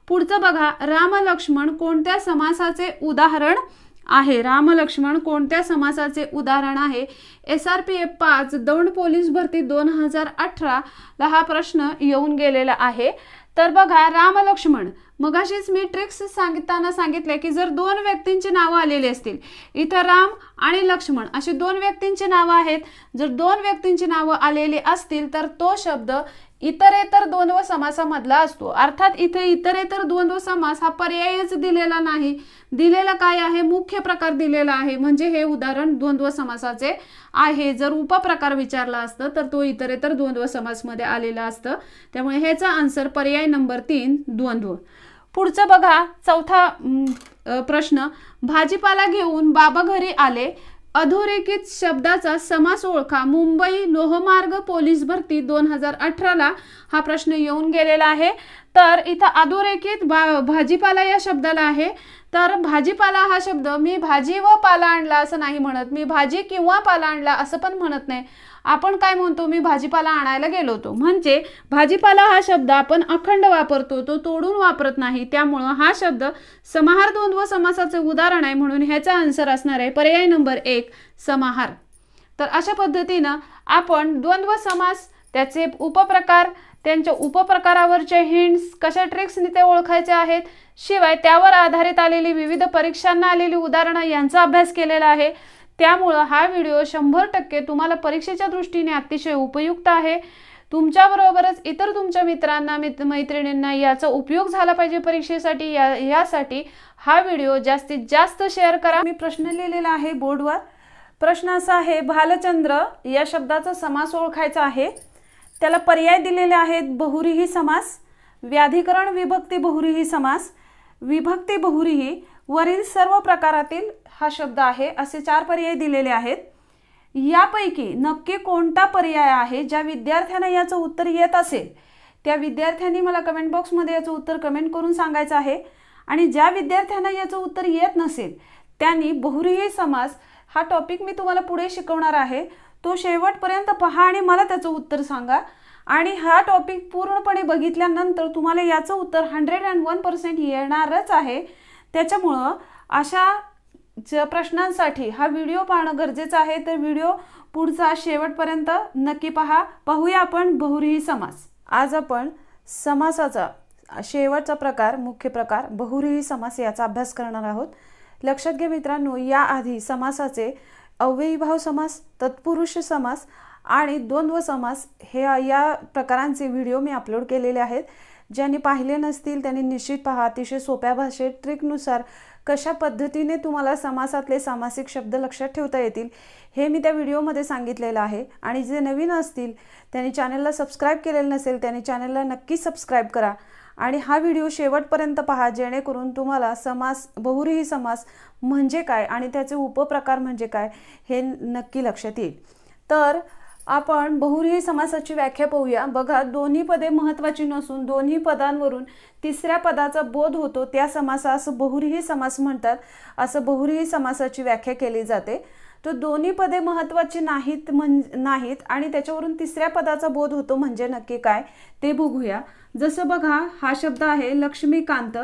पुढचं बघा राम लक्ष्मण कोणत्या समासाचे उदाहरण आहे. राम लक्ष्मण कोणत्या समासाचे उदाहरण आहे? एस आर पी एफ पाच दौंड पोलीस भरती दोन हजार अठराला हा प्रश्न येऊन गेलेला आहे. तर बघा राम लक्ष्मण मगाशीच मी ट्रिक्स सांगताना सांगितले की जर दोन व्यक्तींची नावं आलेली असतील इथं राम आणि लक्ष्मण अशी दोन व्यक्तींची नावं आहेत. जर दोन व्यक्तींची नावं आलेली असतील तर तो शब्द इतरेतर द्वंद्व समासामधला असतो. अर्थात इथे इतरेतर द्वंद्व समास हा पर्यायच दिलेला नाही. दिलेला काय आहे? मुख्य प्रकार दिलेला आहे. म्हणजे हे उदाहरण द्वंद्व समासाचे आहे. जर उपप्रकार विचारला असतं तर तो इतरेतर द्वंद्व समासमध्ये आलेला असतं. त्यामुळे ह्याचा आन्सर पर्याय नंबर तीन द्वंद्व. पुढचं बघा चौथा प्रश्न. भाजीपाला घेऊन बाबा घरी आले. अधोरेखित शब्दाचा समास ओळखा. मुंबई लोहमार्ग पोलीस भरती दोन हजार अठराला हा प्रश्न येऊन गेलेला आहे. तर इथं अधोरेखित भा भाजीपाला या शब्दाला आहे. तर भाजीपाला हा शब्द मी भाजी व पाला आणला असं नाही म्हणत. मी भाजी किंवा पाला आणला असं पण म्हणत नाही. आपण काय म्हणतो? मी भाजीपाला आणायला गेलो होतो. म्हणजे भाजीपाला हा शब्द आपण अखंड वापरतो तो तोडून वापरत नाही. त्यामुळं हा शब्द समाहार द्वंद्व समासाचे उदाहरण आहे म्हणून ह्याचा आन्सर असणार आहे. पर्याय नंबर एक समाहार. तर अशा पद्धतीनं आपण द्वंद्व समास त्याचे उपप्रकार त्यांच्या उपप्रकारावरचे हिंट्स कशा ट्रिक्सने ते ओळखायचे आहेत शिवाय त्यावर आधारित आलेली विविध परीक्षांना आलेली उदाहरणं यांचा अभ्यास केलेला आहे. त्यामुळं हा व्हिडिओ शंभर टक्के तुम्हाला परीक्षेच्या दृष्टीने अतिशय उपयुक्त आहे. तुमच्याबरोबरच इतर तुमच्या मित्रांना मित्र मैत्रिणींना याचा उपयोग झाला पाहिजे परीक्षेसाठी. या यासाठी हा व्हिडिओ जास्तीत जास्त शेअर करा. मी प्रश्न लिहिलेला आहे बोर्डवर. प्रश्न असा आहे भालचंद्र या शब्दाचा समास ओळखायचा आहे. त्याला पर्याय दिलेले आहेत बहुरीही समास व्याधिकरण विभक्ती बहुरीही समास विभक्ती बहुरीही वरील सर्व प्रकारातील हा शब्द आहे असे चार पर्याय दिलेले आहेत. यापैकी नक्की कोणता पर्याय आहे ज्या विद्यार्थ्यांना याचं उत्तर येत असेल त्या विद्यार्थ्यांनी मला कमेंट बॉक्समध्ये याचं उत्तर कमेंट करून सांगायचं आहे. आणि ज्या विद्यार्थ्यांना याचं उत्तर येत नसेल त्यांनी बहुरीही समास हा टॉपिक मी तुम्हाला पुढे शिकवणार आहे. तो शेवटपर्यंत पहा आणि मला त्याचं उत्तर सांगा. आणि हा टॉपिक पूर्णपणे बघितल्यानंतर तुम्हाला याचं उत्तर हंड्रेड अँड वन पर्सेंट येणारच आहे. त्याच्यामुळं अशा ज प्रश्नांसाठी हा व्हिडिओ पाहणं गरजेचं आहे. तर व्हिडिओ पुढचा शेवटपर्यंत नक्की पहा. पाहूया आपण बहुरीही समास. आज आपण समासाचा शेवटचा प्रकार मुख्य प्रकार बहुरीही समास याचा अभ्यास करणार आहोत. लक्षात घ्या मित्रांनो याआधी समासाचे अव्ययीभाव समास तत्पुरुष समास आणि द्वंद्व समास हे या प्रकारांचे व्हिडिओ मी अपलोड केलेले आहेत. ज्यांनी पाहिले नसतील त्यांनी निश्चित पहा. अतिशय सोप्या भाषेत ट्रिकनुसार कशा पद्धतीने तुम्हाला समासातले सामासिक शब्द लक्षात ठेवता येतील हे मी त्या व्हिडिओमध्ये सांगितलेलं आहे. आणि जे नवीन असतील त्यांनी चॅनलला सबस्क्राईब केलेलं नसेल त्यांनी चॅनलला नक्की सबस्क्राईब करा. आणि हा व्हिडिओ शेवटपर्यंत पहा जेणेकरून तुम्हाला समास बहुरीही समास म्हणजे काय आणि त्याचे उपप्रकार म्हणजे काय हे नक्की लक्षात येईल. तर आपण बहुरीही समासाची व्याख्या पाहूया. बघा दोन्ही पदे महत्वाची नसून दोन्ही पदांवरून तिसऱ्या पदाचा बोध होतो त्या समासास बहुरीही समास म्हणतात असं बहुरीही समासाची व्याख्या केली जाते. तर दोन्ही पदे महत्वाची नाहीत म्हण नाहीत आणि त्याच्यावरून तिसऱ्या पदाचा बोध होतो म्हणजे नक्की काय ते बघूया. जसं बघा हा शब्द आहे लक्ष्मीकांत.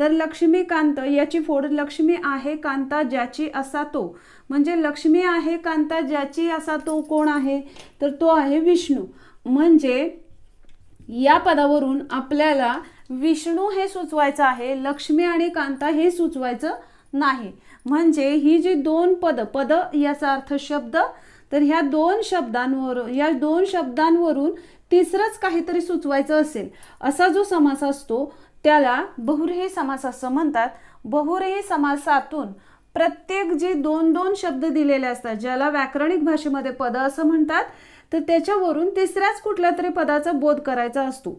तर लक्ष्मीकांत याची फोड लक्ष्मी आहे कांता ज्याची असा तो. म्हणजे लक्ष्मी आहे कांता ज्याची असा तो कोण आहे? तर तो आहे विष्णू. म्हणजे या पदावरून आपल्याला विष्णू हे सुचवायचं आहे लक्ष्मी आणि कांता हे सुचवायचं नाही. म्हणजे ही जी दोन पद पद याचा अर्थ शब्द तर ह्या दोन शब्दांवर या दोन शब्दांवरून तिसरंच काहीतरी सुचवायचं असेल. असा जो समास असतो त्याला बहुरेही समास असं म्हणतात. बहुरेही समासातून प्रत्येक जे दोन दोन शब्द दिलेले असतात ज्याला व्याकरणिक भाषेमध्ये पद असं म्हणतात तर त्याच्यावरून तिसऱ्याच कुठल्या तरी पदाचा बोध करायचा असतो.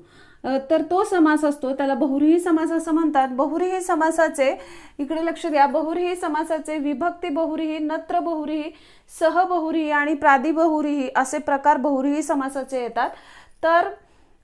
तर तो समास असतो. त्याला बहुरीही समास असं म्हणतात. बहुरीही समासाचे इकडे लक्ष द्या. बहुरीही समासाचे विभक्ती बहुरीही नत्र बहुरीही सहबहुरीही आणि प्रादिबहुरीही असे प्रकार बहुरीही समासाचे येतात. तर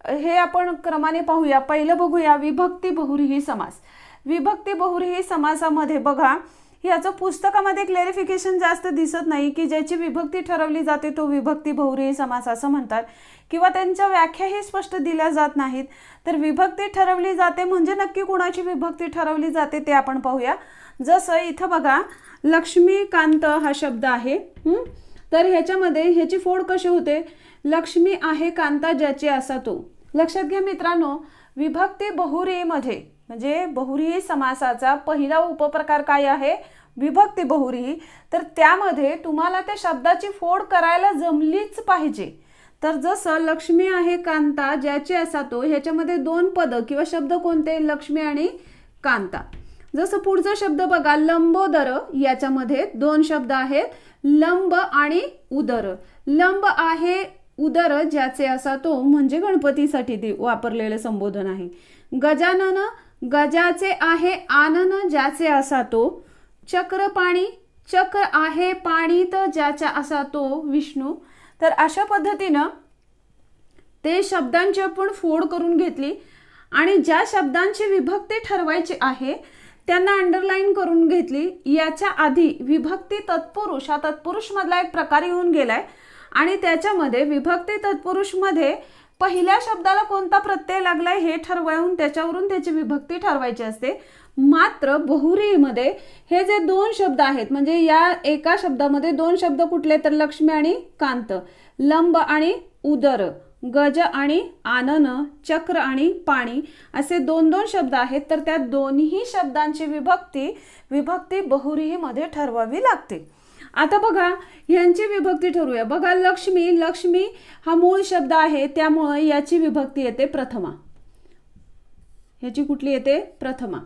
हे आपण क्रमाने पाहूया. पहिलं बघूया विभक्ती बहुरीही समास. विभक्ती बहुरीही समासामध्ये बघा याचं पुस्तकामध्ये क्लेरिफिकेशन जास्त दिसत नाही की ज्याची विभक्ती ठरवली जाते तो विभक्ती बहुरी समास असं म्हणतात किंवा त्यांच्या व्याख्याही स्पष्ट दिल्या जात नाहीत. तर विभक्ती ठरवली जाते म्हणजे नक्की कुणाची विभक्ती ठरवली जाते ते आपण पाहूया. जसं इथं बघा लक्ष्मीकांत हा शब्द आहे. तर ह्याच्यामध्ये ह्याची फोड कशी होते? लक्ष्मी आहे कांता ज्याची असा तो. लक्षात घ्या मित्रांनो विभक्ती बहुरीमध्ये म्हणजे बहुरी समासाचा पहिला उपप्रकार काय आहे? विभक्ती बहुरी. तर त्यामध्ये तुम्हाला त्या शब्दाची फोड करायला जमलीच पाहिजे. तर जसं लक्ष्मी आहे कांता ज्याची असा तो ह्याच्यामध्ये दोन पदं किंवा शब्द कोणते? लक्ष्मी आणि कांता. जसं पुढचा शब्द बघा लंबोदर याच्यामध्ये दोन शब्द आहेत लंब आणि उदर. लंब आहे उदर ज्याचे असा तो म्हणजे गणपतीसाठी ते वापरलेलं संबोधन आहे. गजानन गजाचे आहे आनन ज्याचे असा तो चक्र पाणी चक्र आहे पाणी तर ज्याचा असा तो विष्णू. तर अशा पद्धतीनं ते शब्दांची आपण फोड करून घेतली आणि ज्या शब्दांची विभक्ती ठरवायची आहे त्यांना अंडरलाईन करून घेतली. याच्या आधी विभक्ती तत्पुरुष हा तत्पुरुष मधला एक प्रकार येऊन गेलाय. आणि त्याच्यामध्ये विभक्ती तत्पुरुषमध्ये पहिल्या शब्दाला कोणता प्रत्यय लागलाय हे ठरवून त्याच्यावरून त्याची विभक्ती ठरवायची असते. मात्र बहुरीमध्ये हे जे दोन शब्द आहेत म्हणजे या एका शब्दामध्ये दोन शब्द कुठले तर लक्ष्मी आणि कांत लंब आणि उदर गज आणि आनन चक्र आणि पाणी असे दोन दोन शब्द आहेत तर त्या दोन्ही शब्दांची विभक्ती विभक्ती बहुरीमध्ये ठरवावी लागते. आता बघा यांची विभक्ती ठरूया बघा लक्ष्मी लक्ष्मी हा मूळ शब्द आहे त्यामुळे याची विभक्ती येते प्रथमा. याची कुठली येते? प्रथमा.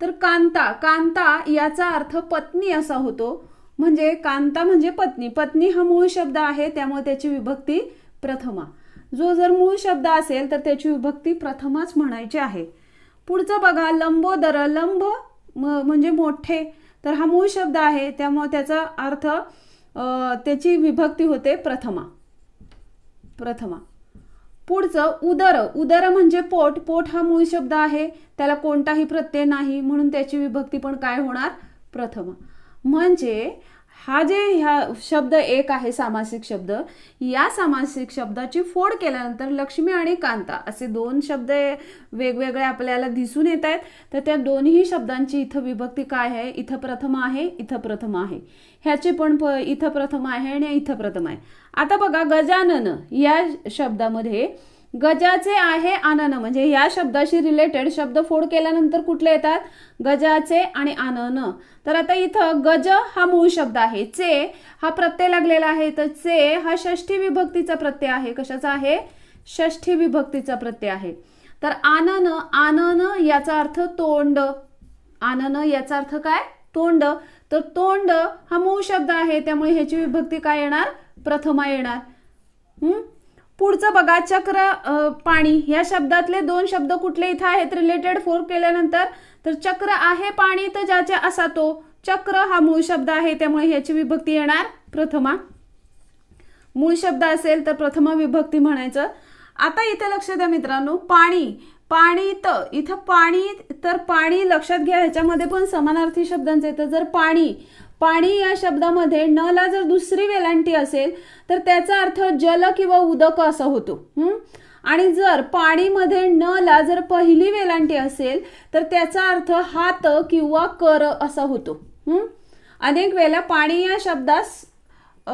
तर कांता कांता याचा अर्थ पत्नी असा होतो. म्हणजे कांता म्हणजे पत्नी. पत्नी हा मूळ शब्द आहे त्यामुळे त्याची विभक्ती प्रथमा. जो जर मूळ शब्द असेल तर त्याची विभक्ती प्रथमाच म्हणायची आहे. पुढचं बघा लंबोदर लंब म्हणजे मोठे. तर हा मूळ शब्द आहे त्यामुळे त्याचा अर्थ त्याची विभक्ती होते प्रथमा. प्रथमा. पुढचं उदर. उदर म्हणजे पोट. पोट हा मूळ शब्द आहे त्याला कोणताही प्रत्यय नाही म्हणून त्याची विभक्ती पण काय होणार? प्रथमा. म्हणजे हा जे ह्या शब्द एक आहे सामासिक शब्द या सामासिक शब्दाची फोड केल्यानंतर लक्ष्मी आणि कांता असे दोन शब्द वेगवेगळे आपल्याला दिसून येत आहेत. तर त्या दोन्ही शब्दांची इथं विभक्ती काय आहे? इथं प्रथम आहे इथं प्रथम आहे. ह्याचे पण इथं प्रथम आहे आणि इथं प्रथम आहे. आता बघा गजानन या शब्दामध्ये गजाचे आहे आनन. म्हणजे या शब्दाशी रिलेटेड शब्द फोड केल्यानंतर कुठले येतात? गजाचे आणि आनन. तर आता इथं गज हा मूळ शब्द आहे. चे हा प्रत्यय लागलेला आहे. तर चे हा षष्ठी विभक्तीचा प्रत्यय आहे. कशाचा आहे? षष्ठी विभक्तीचा प्रत्यय आहे. तर आनन आनन याचा अर्थ तोंड. आनन याचा अर्थ काय? तोंड. तर तोंड हा मूळ शब्द आहे. त्यामुळे ह्याची विभक्ती काय येणार? प्रथमा येणार. हम्म पुढचं बघा चक्र पाणी या शब्दातले दोन शब्द कुठले इथं आहेत रिलेटेड फोर केल्यानंतर तर चक्र आहे पाणी तर ज्याच्या असा तो चक्र हा मूळ शब्द आहे त्यामुळे ह्याची विभक्ती येणार प्रथमा. मूळ शब्द असेल तर प्रथमा विभक्ती म्हणायचं. आता इथे लक्ष द्या मित्रांनो पाणी पाणी तर इथं पाणी तर पाणी लक्षात घ्या ह्याच्यामध्ये पण समानार्थी शब्दांचे तर जर पाणी पाणी या शब्दामध्ये न ला जर दुसरी वेलांटी असेल तर त्याचा अर्थ जल किंवा उदक असा होतो. आणि जर पाणीमध्ये न ला जर पहिली वेलांटी असेल तर त्याचा अर्थ हात किंवा कर असा होतो. अनेक वेळेला पाणी या शब्दास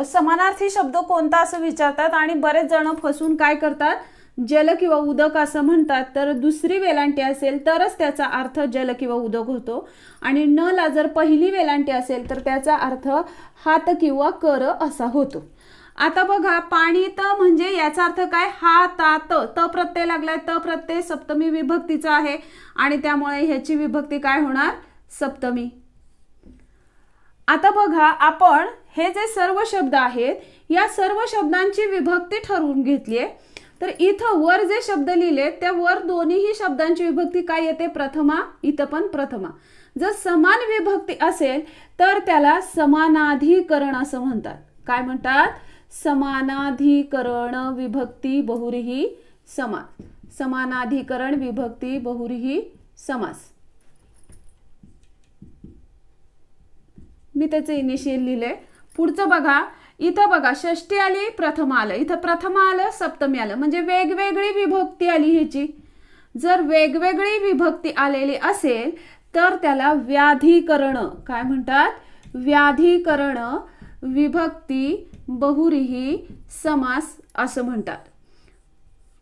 समानार्थी शब्द कोणता असं विचारतात आणि बरेच जण फसून काय करतात? जल किंवा उदक असं म्हणतात तर दुसरी वेलांटी असेल तरच त्याचा अर्थ जल किंवा उदक होतो. आणि नला जर पहिली वेलांटी असेल तर त्याचा अर्थ हात किंवा कर असा होतो. आता बघा पाणी त म्हणजे याचा अर्थ काय? हा ता त त प्रत्यय लागलाय त प्रत्यय सप्तमी विभक्तीचा आहे. आणि त्यामुळे ह्याची विभक्ती काय होणार? सप्तमी. आता बघा आपण हे जे सर्व शब्द आहेत या सर्व शब्दांची विभक्ती ठरवून घेतलीये. तर इथं वर जे शब्द लिहिले त्या वर दोन्हीही शब्दांची विभक्ती काय येते? प्रथमा इथं पण प्रथमा. जर समान विभक्ती असेल तर त्याला समानाधिकरण असं म्हणतात. काय म्हणतात? समानाधिकरण विभक्ती बहुरीही समास. समानाधिकरण विभक्ती बहुरीही समास. मी त्याचे इनिशियल लिहिले. पुढचं बघा. इथं बघा षष्टी आली प्रथम आलं. इथं प्रथम आलं सप्तमी आलं. म्हणजे वेगवेगळी विभक्ती आली ह्याची. जर वेगवेगळी विभक्ती आलेली असेल तर त्याला व्याधीकरण काय म्हणतात? व्याधीकरण विभक्ती बहुरीही समास असं म्हणतात.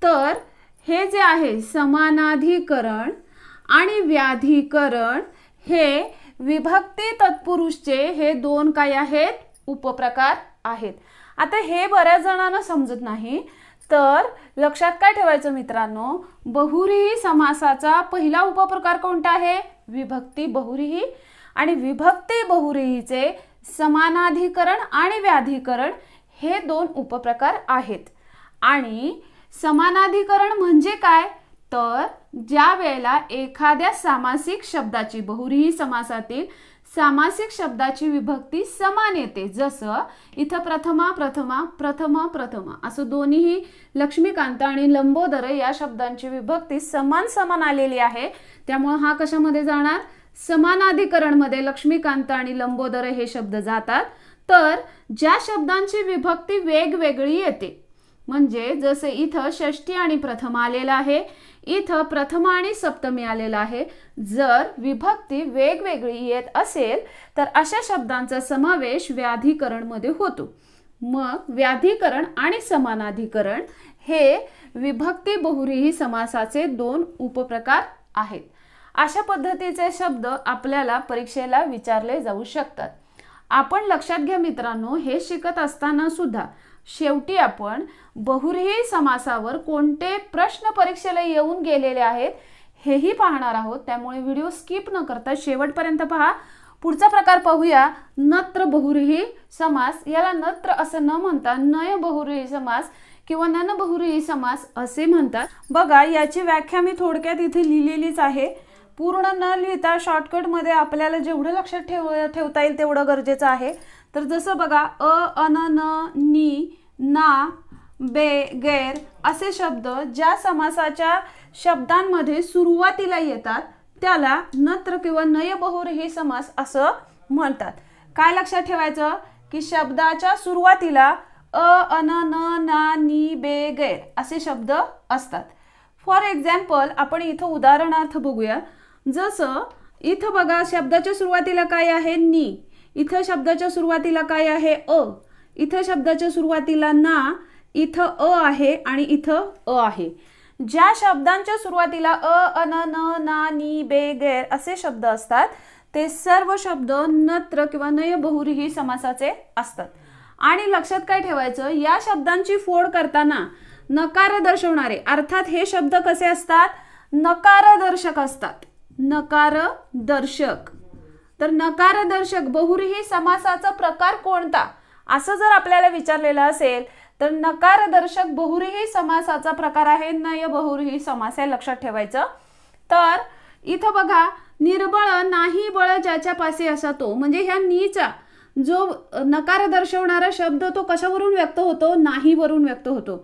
तर हे जे आहे समानाधिकरण आणि व्याधीकरण हे विभक्ती तत्पुरुषचे हे दोन काय आहेत? उपप्रकार आहेत. आता हे बऱ्याच जणांना समजत नाही. तर लक्षात काय ठेवायचं मित्रांनो? बहुरीही समासाचा पहिला उपप्रकार कोणता आहे? विभक्ती बहुरीही आणि विभक्ती बहुरीहीचे समानाधिकरण आणि व्याधिकरण हे दोन उपप्रकार आहेत. आणि समानाधिकरण म्हणजे काय? तर ज्या वेळेला एखाद्या सामासिक शब्दाची बहुरीही समासातील सामासिक शब्दाची विभक्ती समान येते. जसं इथं प्रथमा प्रथमा प्रथमा प्रथमा. असं दोन्हीही लक्ष्मीकांत आणि लंबोदर या शब्दांची विभक्ती समान समान आलेली आहे. त्यामुळे हा कशामध्ये जाणार? समानाधिकरणमध्ये लक्ष्मीकांत आणि लंबोदर हे शब्द जातात. तर ज्या शब्दांची विभक्ती वेगवेगळी येते म्हणजे जसे इथं षष्टी आणि प्रथम आलेलं आहे इथं प्रथम आणि सप्तमी आलेला आहे. जर विभक्ती वेगवेगळी येत असेल तर अशा शब्दांचा समावेश व्याधिकरणमध्ये होतो. मग व्याधिकरण आणि समानाधिकरण हे विभक्ती बहुरीही समासाचे दोन उपप्रकार आहेत. अशा पद्धतीचे शब्द आपल्याला परीक्षेला विचारले जाऊ शकतात. आपण लक्षात घ्या मित्रांनो हे शिकत असताना सुद्धा शेवटी आपण बहुरेही समासावर कोणते प्रश्न परीक्षेला येऊन गेलेले आहेत हेही पाहणार आहोत. त्यामुळे व्हिडिओ स्किप न करता शेवटपर्यंत पहा. पुढचा प्रकार पाहूया. नत्र बहुरेही समास. याला नत्र असं न म्हणता नय बहुरेही समास किंवा नन बहुरेही समास असे म्हणतात. बघा याची व्याख्या मी थोडक्यात इथे लिहिलेलीच आहे. पूर्ण न लिहिता शॉर्टकटमध्ये आपल्याला जेवढं लक्षात ठेव ठेवता येईल तेवढं गरजेचं आहे. तर जसं बघा अ अन न नी ना बे गैर असे शब्द ज्या समासाच्या शब्दांमध्ये सुरुवातीला येतात त्याला नत्र किंवा नय हे समास असं म्हणतात. काय लक्षात ठेवायचं? की शब्दाच्या सुरुवातीला अ अन न ना नी बे गैर असे शब्द असतात. फॉर एक्झाम्पल आपण इथं उदाहरणार्थ बघूया. जसं इथं बघा शब्दाच्या सुरुवातीला काय आहे? नी. इथं शब्दाच्या सुरुवातीला काय आहे? अ. इथं शब्दाच्या सुरुवातीला ना इथं अ आहे आणि इथं अ आहे. ज्या शब्दांच्या सुरुवातीला अ अन न ना नी बे गैर असे शब्द असतात ते सर्व शब्द नत्र किंवा नय बहुरीही समासाचे असतात. आणि लक्षात काय ठेवायचं? या शब्दांची फोड करताना नकार दर्शवणारे अर्थात हे शब्द कसे असतात? नकारदर्शक असतात. नकारदर्शक तर नकारदर्शक बहुरीही समासाचा प्रकार कोणता? असं जर आपल्याला विचारलेलं असेल तर नकारदर्शक बहुरीही समासाचा प्रकार आहे नय बहुरीही समास आहे लक्षात ठेवायचं. तर इथं बघा निर्बळ नाही बळ ज्याच्या पासे असा तो म्हणजे ह्या नीचा जो नकार दर्शवणारा शब्द तो कशावरून व्यक्त होतो? नाही वरून व्यक्त होतो.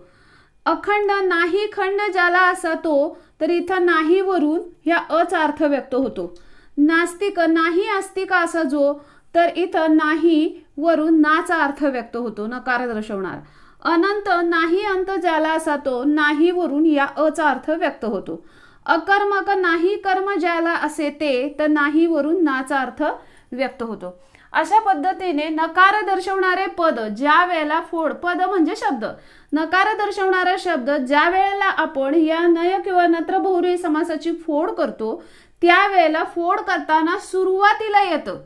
अखंड नाही खंड ज्याला असा तो तर इथं नाही वरून ह्या अचा अर्थ व्यक्त होतो. नास्तिक नाही आस्तिक असा जो तर इथं नाही वरून नाचा अर्थ व्यक्त होतो नकार दर्शवणार. अनंत नाही अंत ज्याला असा तो नाही वरून या अचा अर्थ व्यक्त होतो. अकर्मक नाही कर्म ज्याला असे ते तर नाही वरून नाचा अर्थ व्यक्त होतो. अशा पद्धतीने नकार दर्शवणारे पद ज्या वेळेला फोड पद म्हणजे शब्द. नकार दर्शवणारा शब्द ज्या वेळेला आपण या नय किंवा नत्रभौरी समासाची फोड करतो त्यावेळेला फोड करताना सुरुवातीला येतं.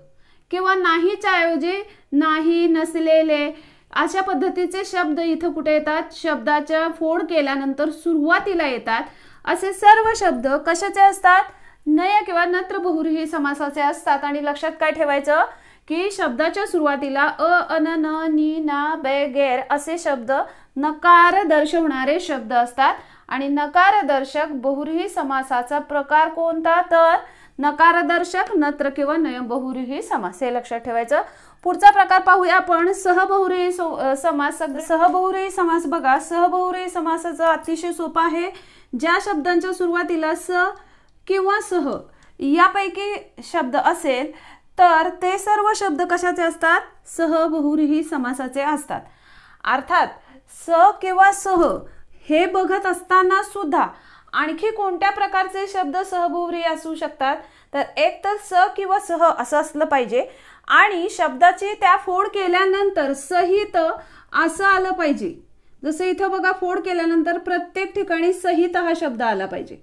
किंवा नाहीच्या ऐवजी नाही नसलेले अशा पद्धतीचे शब्द इथं कुठे येतात? शब्दाच्या फोड केल्यानंतर सुरुवातीला येतात. असे सर्व शब्द कशाचे असतात? नय किंवा नत्र बहुरी समासाचे असतात. आणि लक्षात काय ठेवायचं? की शब्दाच्या सुरुवातीला अ अन न नी ना बे गैर असे शब्द नकार दर्शवणारे शब्द असतात. आणि नकारदर्शक बहुरीही समासाचा प्रकार कोणता? तर नकारदर्शक नत्र किंवा नय बहुरीही समास. हे लक्षात ठेवायचं. पुढचा प्रकार पाहूया आपण. सहबहुरी समास. सहबहुरी समास बघा. सहबहुरी समासाचा अतिशय सोपा आहे. ज्या शब्दांच्या सुरुवातीला स किंवा सह यापैकी शब्द असेल तर ते सर्व शब्द कशाचे असतात? सह बहुरीही समासाचे असतात. अर्थात स किंवा सह हे बघत असताना सुद्धा आणखी कोणत्या प्रकारचे शब्द सहबहुरी असू शकतात? तर एक तर स किंवा सह असं असलं पाहिजे. आणि शब्दाची त्या फोड केल्यानंतर सहित असं आलं पाहिजे. जसं इथं बघा फोड केल्यानंतर प्रत्येक ठिकाणी सहित हा शब्द आला पाहिजे.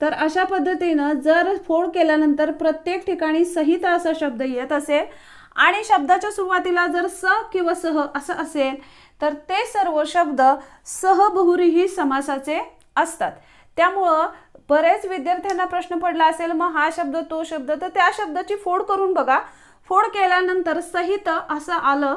तर अशा पद्धतीनं जर फोड केल्यानंतर प्रत्येक ठिकाणी सहित असा शब्द येत असेल आणि शब्दाच्या सुरुवातीला जर स किंवा सह असं असेल तर ते सर्व शब्द सहबहुरीही समासाचे असतात. त्यामुळं बरेच विद्यार्थ्यांना प्रश्न पडला असेल मग हा शब्द तो शब्द तर त्या शब्दाची फोड करून बघा. फोड केल्यानंतर सहित असं आलं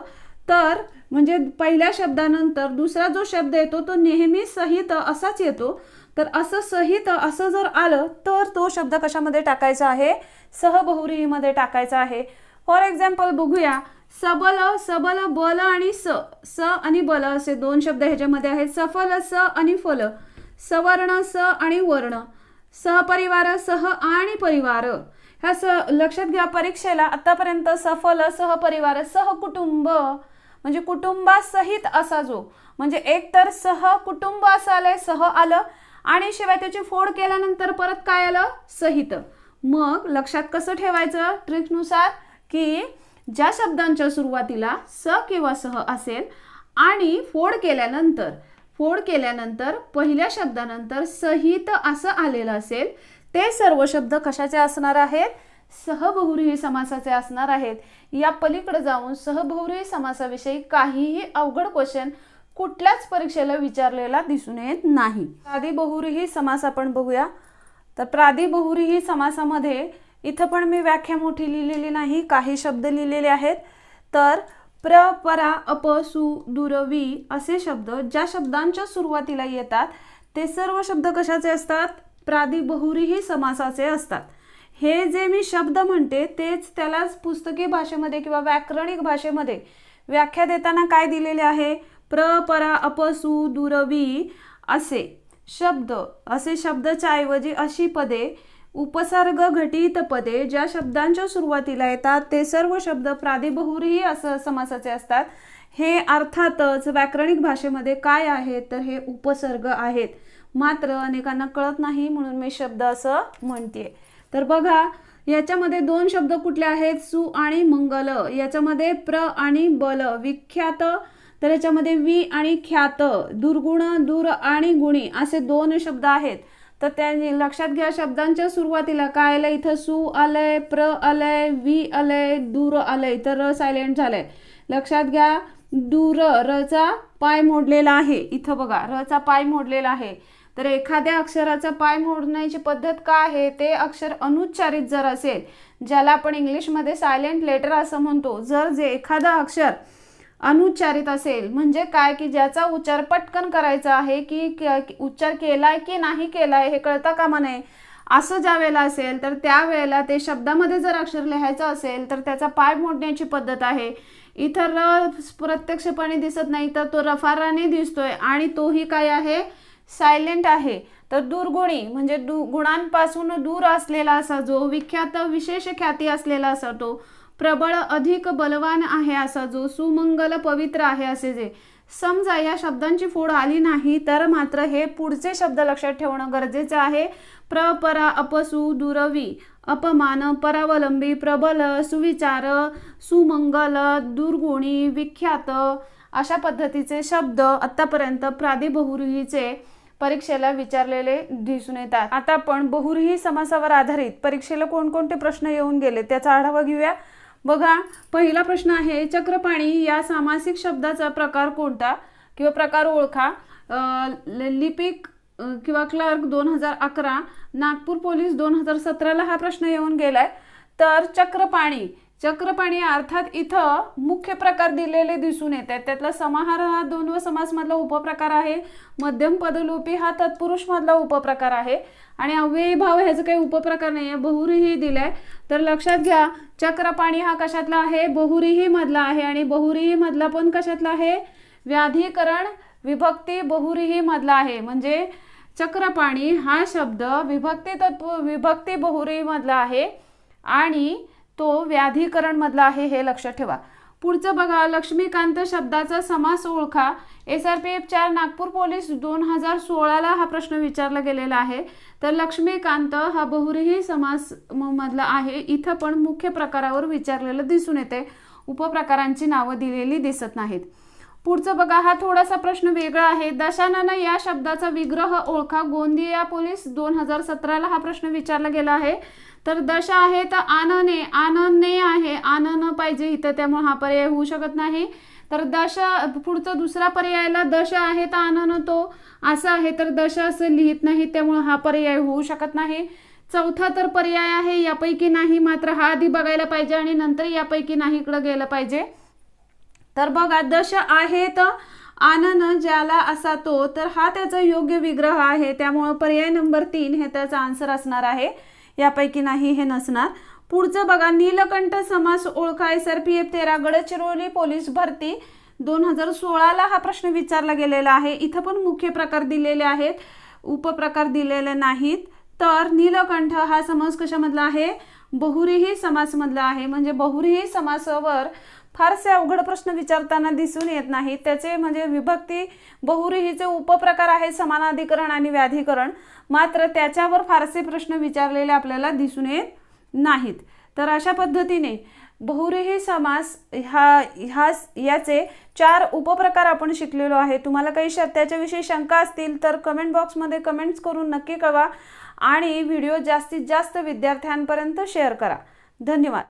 तर म्हणजे पहिल्या शब्दानंतर दुसरा जो शब्द येतो तो नेहमी सहित असाच येतो. तर असं सहित असं जर आलं तर तो शब्द कशामध्ये टाकायचा आहे? सहबहुरीमध्ये टाकायचा आहे. फॉर एक्झाम्पल बघूया. सबल सबल बल आणि स. स आणि बल असे दोन शब्द ह्याच्यामध्ये आहेत. सफल स आणि फल. सवर्ण स आणि वर्ण. सहपरिवार सह आणि परिवार. ह्या स लक्षात घ्या परीक्षेला. आतापर्यंत सफल सहपरिवार सहकुटुंब. म्हणजे कुटुंबासहित असा जो. म्हणजे एक तर सह कुटुंब असं आलंय सह आलं. आणि शिवाय त्याची फोड केल्यानंतर परत काय आलं? सहित. मग लक्षात कसं ठेवायचं? ट्रिकनुसार की ज्या शब्दांच्या सुरुवातीला स किंवा सह असेल आणि फोड केल्यानंतर फोड केल्यानंतर पहिल्या शब्दानंतर सहित असं आलेलं असेल ते सर्व शब्द कशाचे असणार आहेत? सहबहुरी समासाचे असणार आहेत. या पलीकडे जाऊन सहबहुरी समासाविषयी काहीही अवघड क्वेश्चन कुठल्याच परीक्षेला विचारलेला दिसून येत नाही. प्रादी समास आपण बघूया. तर प्रादी बहुरीही समासामध्ये इथं पण मी व्याख्या मोठी लिहिलेली नाही काही शब्द लिहिलेले आहेत. तर प्र परा अप सु दुरवी असे शब्द ज्या शब्दांच्या सुरुवातीला येतात ते सर्व शब्द कशाचे असतात? प्रादी बहुरीही समासाचे असतात. हे जे मी शब्द म्हणते तेच त्यालाच पुस्तकी भाषेमध्ये किंवा व्याकरणिक भाषेमध्ये व्याख्या देताना काय दिलेले आहे? प्र परा अपसु दुरवी असे शब्द. असे शब्दच्या ऐवजी अशी पदे उपसर्ग घटित पदे ज्या शब्दांच्या सुरुवातीला येतात ते सर्व शब्द प्रादिबहुरीही असं समासाचे असतात. हे अर्थातच व्याकरणिक भाषेमध्ये काय आहेत तर हे उपसर्ग आहेत. मात्र अनेकांना कळत नाही म्हणून मी शब्द असं म्हणते तर बघा याच्यामध्ये दोन शब्द कुठले आहेत? सु आणि मंगल. याच्यामध्ये प्र आणि बल विख्यात. तर याच्यामध्ये वि आणि ख्यात. दुर्गुण दूर आणि गुणी असे दोन शब्द आहेत. तर त्या लक्षात घ्या शब्दांच्या सुरुवातीला काय आलंय इथं? सु आलंय प्र आलंय वि आलंय दूर आलंय. तर र सायलेंट झालंय. लक्षात घ्या दूर रचा पाय मोडलेला आहे. इथं बघा रचा पाय मोडलेला आहे. तर एखाद्या अक्षराचा पाय मोडण्याची पद्धत काय आहे? ते अक्षर अनुच्चारित जर असेल ज्याला आपण इंग्लिशमध्ये सायलेंट लेटर असं म्हणतो जर जे एखादा अक्षर अनुच्चारित असेल. म्हणजे काय की ज्याचा उच्चार पटकन करायचा आहे की उच्चार केलाय की नाही केलाय हे कळता कामा नये. असं ज्या वेळेला असेल तर त्यावेळेला ते शब्दामध्ये जर अक्षर लिहायचं असेल तर त्याचा पाय मोडण्याची पद्धत आहे. इथं र प्रत्यक्षपणे दिसत नाही तर तो रफाराने दिसतोय आणि तोही काय आहे? सायलेंट आहे. तर दुर्गुणी म्हणजे दु गुणांपासून दूर असलेला असा जो विख्यात विशेष ख्याती असलेला असा तो प्रबळ अधिक बलवान आहे असा जो सुमंगल पवित्र आहे असे जे समजा या शब्दांची फोड आली नाही तर मात्र हे पुढचे शब्द लक्षात ठेवणं गरजेचं आहे. प्रपरा अपसु दुरवी अपमान परावलंबी प्रबल सुविचार सुमंगल दुर्गुणी विख्यात अशा पद्धतीचे शब्द आतापर्यंत प्रादिबहुरूहीचे परीक्षेला विचारलेले दिसून येतात. आता आपण बहुरूही समासावर आधारित परीक्षेला कोणकोणते प्रश्न येऊन गेले त्याचा आढावा घेऊया. बघा पहिला प्रश्न आहे चक्रपाणी या सामासिक शब्दाचा प्रकार कोणता? किंवा प्रकार ओळखा. लिपिक किंवा क्लर्क दोन हजार अकरा नागपूर पोलीस दोन हजार सतराला हा प्रश्न येऊन गेलाय. तर चक्रपाणी चक्रपाणी अर्थात इथं मुख्य प्रकार दिलेले दिसून येत आहेत. त्यातला समाहार हा दोन व समासमधला उपप्रकार आहे. मध्यम पदलोपी हा तत्पुरुषमधला उपप्रकार आहे. आणि अव्ययी भाव ह्याचं काही उपप्रकार नाही आहे बहुरीही दिलाय. तर लक्षात घ्या चक्रपाणी हा कशातला आहे? बहुरीही मधला आहे. आणि बहुरीही मधला पण कशातला आहे? व्याधीकरण विभक्ती बहुरीही मधला आहे. म्हणजे चक्रपाणी हा शब्द विभक्ती तत्व विभक्ती बहुरी मधला आहे. आणि तो व्याधीकरण मधला आहे हे लक्षात ठेवा. पुढचं बघा लक्ष्मीकांत शब्दाचा समास ओळखा. एस आर पी एफ चार नागपूर पोलीस दोन हजार सोळाला हा प्रश्न विचारला गेलेला आहे. तर लक्ष्मीकांत हा बहुरीही समास मधला आहे. इथं पण मुख्य प्रकारावर विचारलेलं दिसून येते उपप्रकारांची नावं दिलेली दिसत नाहीत. पुढचं बघा हा थोडासा प्रश्न वेगळा आहे. दशानन या शब्दाचा विग्रह ओळखा. गोंदिया पोलीस दोन हजार सतराला हा प्रश्न विचारला गेला आहे. तर दशा आहे तर आनने. आनने आहे. आनन पाहिजे इथं त्यामुळे हा पर्याय होऊ शकत नाही. तर दश पुढचं दुसरा पर्यायला दश आहे तर आनन तो. असं आहे तर दश असं लिहित नाही त्यामुळं हा पर्याय होऊ शकत नाही. चौथा तर पर्याय आहे यापैकी नाही मात्र हा आधी बघायला पाहिजे आणि नंतर यापैकी नाही इकडं गेलं पाहिजे. तर बघा दश आहेत आनन ज्याला असा तो तर हा त्याचा योग्य विग्रह आहे. त्यामुळं पर्याय नंबर तीन हे त्याचा आन्सर असणार आहे. यापैकी नाही हे नसणार. पुढचं बघा नीलकंठ समास ओळखा एस आर पी एफ तेरा गडचिरोली पोलीस भरती. दोन हजार सोळाला हा प्रश्न विचारला गेलेला आहे. इथं पण मुख्य प्रकार दिलेले आहेत उपप्रकार दिलेले नाहीत. तर नीलकंठ हा समास कशामधला आहे? बहुरीही समासमधला आहे. म्हणजे बहुरीही समासावर फारसे अवघड प्रश्न विचारताना दिसून येत नाही. त्याचे म्हणजे विभक्ती बहुरीहीचे उपप्रकार आहेत समानाधिकरण आणि व्याधिकरण. मात्र त्याच्यावर फारसे प्रश्न विचारलेले आपल्याला दिसून येत नाहीत. तर अशा पद्धतीने बहुरेही समास हा ह्या याचे चार उपप्रकार आपण शिकलेलो आहे. तुम्हाला काही त्याच्याविषयी शंका असतील तर कमेंट बॉक्समध्ये कमेंट्स करून नक्की कळवा आणि व्हिडिओ जास्तीत जास्त विद्यार्थ्यांपर्यंत शेअर करा. धन्यवाद.